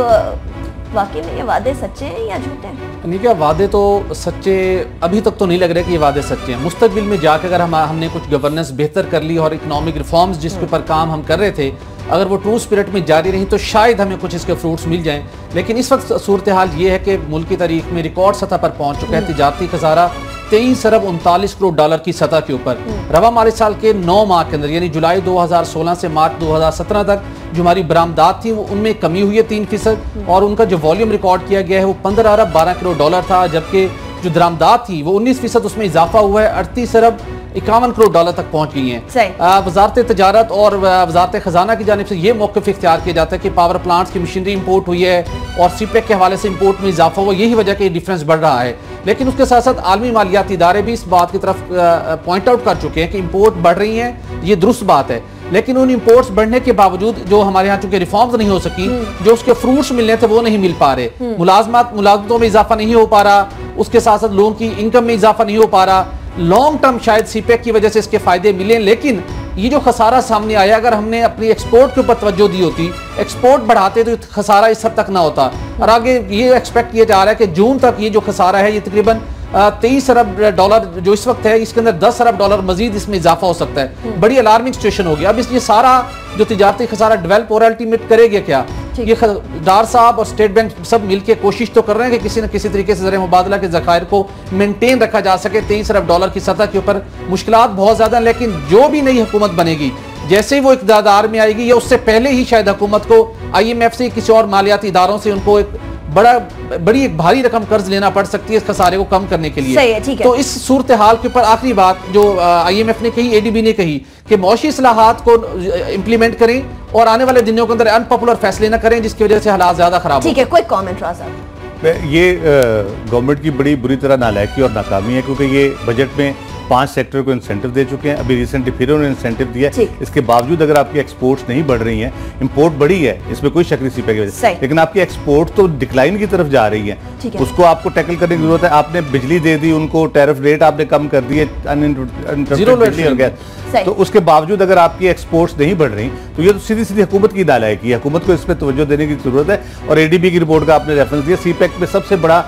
वाकई में ये वादे सच्चे हैं या झूठे हैं? नहीं, क्या वादे तो सच्चे अभी तक तो नहीं लग रहे कि ये वादे सच्चे हैं। मुस्तकबिल में जाकर अगर हम, हमने कुछ गवर्नेंस बेहतर कर ली और इकोनॉमिक रिफॉर्म्स जिसके ऊपर काम हम कर रहे थे अगर वो ट्रू स्पिरिट में जारी रही तो शायद हमें कुछ इसके फ्रूट्स मिल जाएँ। लेकिन इस वक्त सूरत हाल ये है कि मुल्क की तारीख में रिकॉर्ड सतह पर पहुँच चुका है। तजारती खजारा तेईस अरब उनतालीस करोड़ डॉलर की सतह के ऊपर। रवा माली साल के नौ माह के अंदर यानी जुलाई 2016 से मार्च 2017 तक जो हमारी बरामदात थी वो उनमें कमी हुई है तीन फ़ीसद। और उनका जो वॉल्यूम रिकॉर्ड किया गया है वो पंद्रह अरब बारह करोड़ डॉलर था जबकि जो दरामदात थी वो उन्नीस फ़ीसद उसमें इजाफा हुआ है। अड़तीस अरब इक्यावन करोड़ डॉलर तक पहुँच गई। हैं। वजारत तजारत और वजारत खजाना की जानब से ये मौकफ इख्तियार किया जाता है कि पावर प्लांट्स की मशीनरी इंपोर्ट हुई है और सीपेक के हवाले से इंपोर्ट में इजाफा हुआ यही वजह कि डिफरेंस बढ़ रहा है। लेकिन उसके साथ साथ आलमी मालियाती इदारे भी इस बात की तरफ़ पॉइंट आउट कर चुके हैं कि इम्पोर्ट बढ़ रही हैं ये दुरुस्त बात है। लेकिन उन इंपोर्ट्स बढ़ने के बावजूद जो हमारे यहाँ चूँकि रिफॉर्म्स नहीं हो सकी जो उसके फ्रूट्स मिलने थे वो नहीं मिल पा रहे। मुलाजमत मुलाजमतों में इजाफा नहीं हो पा रहा उसके साथ साथ लोगों की इनकम में इजाफा नहीं हो पा रहा। लॉन्ग टर्म शायद सीपेक की वजह से इसके फ़ायदे मिले, लेकिन ये जो खसारा सामने आया, अगर हमने अपनी एक्सपोर्ट के ऊपर तवज्जो दी होती एक्सपोर्ट बढ़ाते तो खसारा इस हद तक ना होता। और आगे ये एक्सपेक्ट किया जा रहा है कि जून तक ये जो खसारा है, ये तकरीबन तेईस अरब डॉलर जो इस वक्त है इसके अंदर दस अरब डॉलर मजीद इसमें इजाफा हो सकता है। बड़ी अलार्मिंग सिचुएशन होगी। अब इस ये सारा जो तिजारती खसारा डेवलप हो रहा है अल्टीमेट करेगा क्या? ये डार साहब और स्टेट बैंक सब मिलकर कोशिश तो कर रहे हैं कि किसी न किसी तरीके से जर मुबादला के जखायर को मेनटेन रखा जा सके। तेईस अरब डॉलर की सतह के ऊपर मुश्किल बहुत ज़्यादा लेकिन जो भी नई हुकूमत बनेगी जैसे ही वो इकदार में आएगी या उससे पहले ही शायद हुकूमत को आई एम एफ़ से किसी और मालियाती इदारों से उनको एक बड़ा बड़ी एक भारी रकम कर्ज लेना पड़ सकती है इस खसारे को कम करने के लिए। सही है, ठीक है। तो इस सूरत हाल के ऊपर आखिरी बात जो आईएमएफ ने कही एडीबी ने कही कि मौशी असलाहत को इंप्लीमेंट करें और आने वाले दिनों के अंदर अनपॉपुलर फैसले न करें जिसकी वजह से हालात ज़्यादा खराब ठीक है कोई कॉमेंट ये गवर्नमेंट की बड़ी बुरी तरह नालायकी और नाकामी है क्योंकि ये बजट में पाँच सेक्टर को इंसेंटिव दे चुके हैं। अभी रिसेंटली फिर उन्होंने इंसेंटिव दिया इसके बावजूद अगर आपकी एक्सपोर्ट्स नहीं बढ़ रही हैं इंपोर्ट बढ़ी है इसमें कोई शक नहीं की वजह लेकिन आपकी एक्सपोर्ट तो डिक्लाइन की तरफ़ जा रही है। उसको आपको टैकल करने की ज़रूरत है। आपने बिजली दे दी उनको टैरिफ रेट आपने कम कर दिए तो उसके बावजूद अगर आपकी एक्सपोर्ट्स नहीं बढ़ रही तो ये तो सीधी सीधी हुकूमत की डाला है कि हुकूमत को इस पर तवज्जो देने की ज़रूरत है। और एडीबी की रिपोर्ट का आपने रेफरेंस दिया। सीपैक में सबसे बड़ा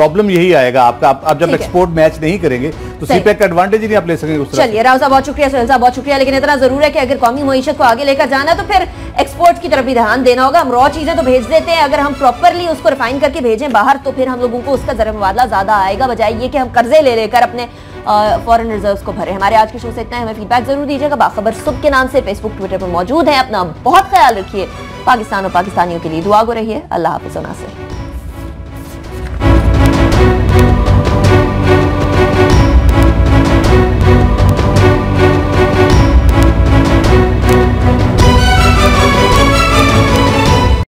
प्रॉब्लम यही आएगा आपका। आप, आप जब एक्सपोर्ट मैच नहीं करेंगे तो सीपैक का एडवांटेज ही नहीं आप ले सकेंगे उस चलिए राव साहब बहुत शुक्रिया सोहेल साहब बहुत शुक्रिया लेकिन इतना ज़रूर है कि अगर कौमी मीशत को आगे लेकर जाना तो फिर एक्सपोर्ट की तरफ़ भी ध्यान देना होगा। हम रॉ चीज़ें तो भेज देते हैं अगर हम प्रॉपरली उसको रिफाइन करके भेजें बाहर तो फिर हम लोगों को उसका जरा मुबादला ज़्यादा आएगा बजाय ये कि हम कर्जे ले लेकर अपने फॉरेन रिजर्व्स को भरे। हमारे आज के शो से इतना हमें फीडबैक ज़रूर दीजिएगा। बाखबर सुब के नाम से फेसबुक ट्विटर पर मौजूद है। अपना बहुत ख्याल रखिए। पाकिस्तान और पाकिस्तानियों के लिए दुआ गो रही है अल्लाह हाफिज नासिर।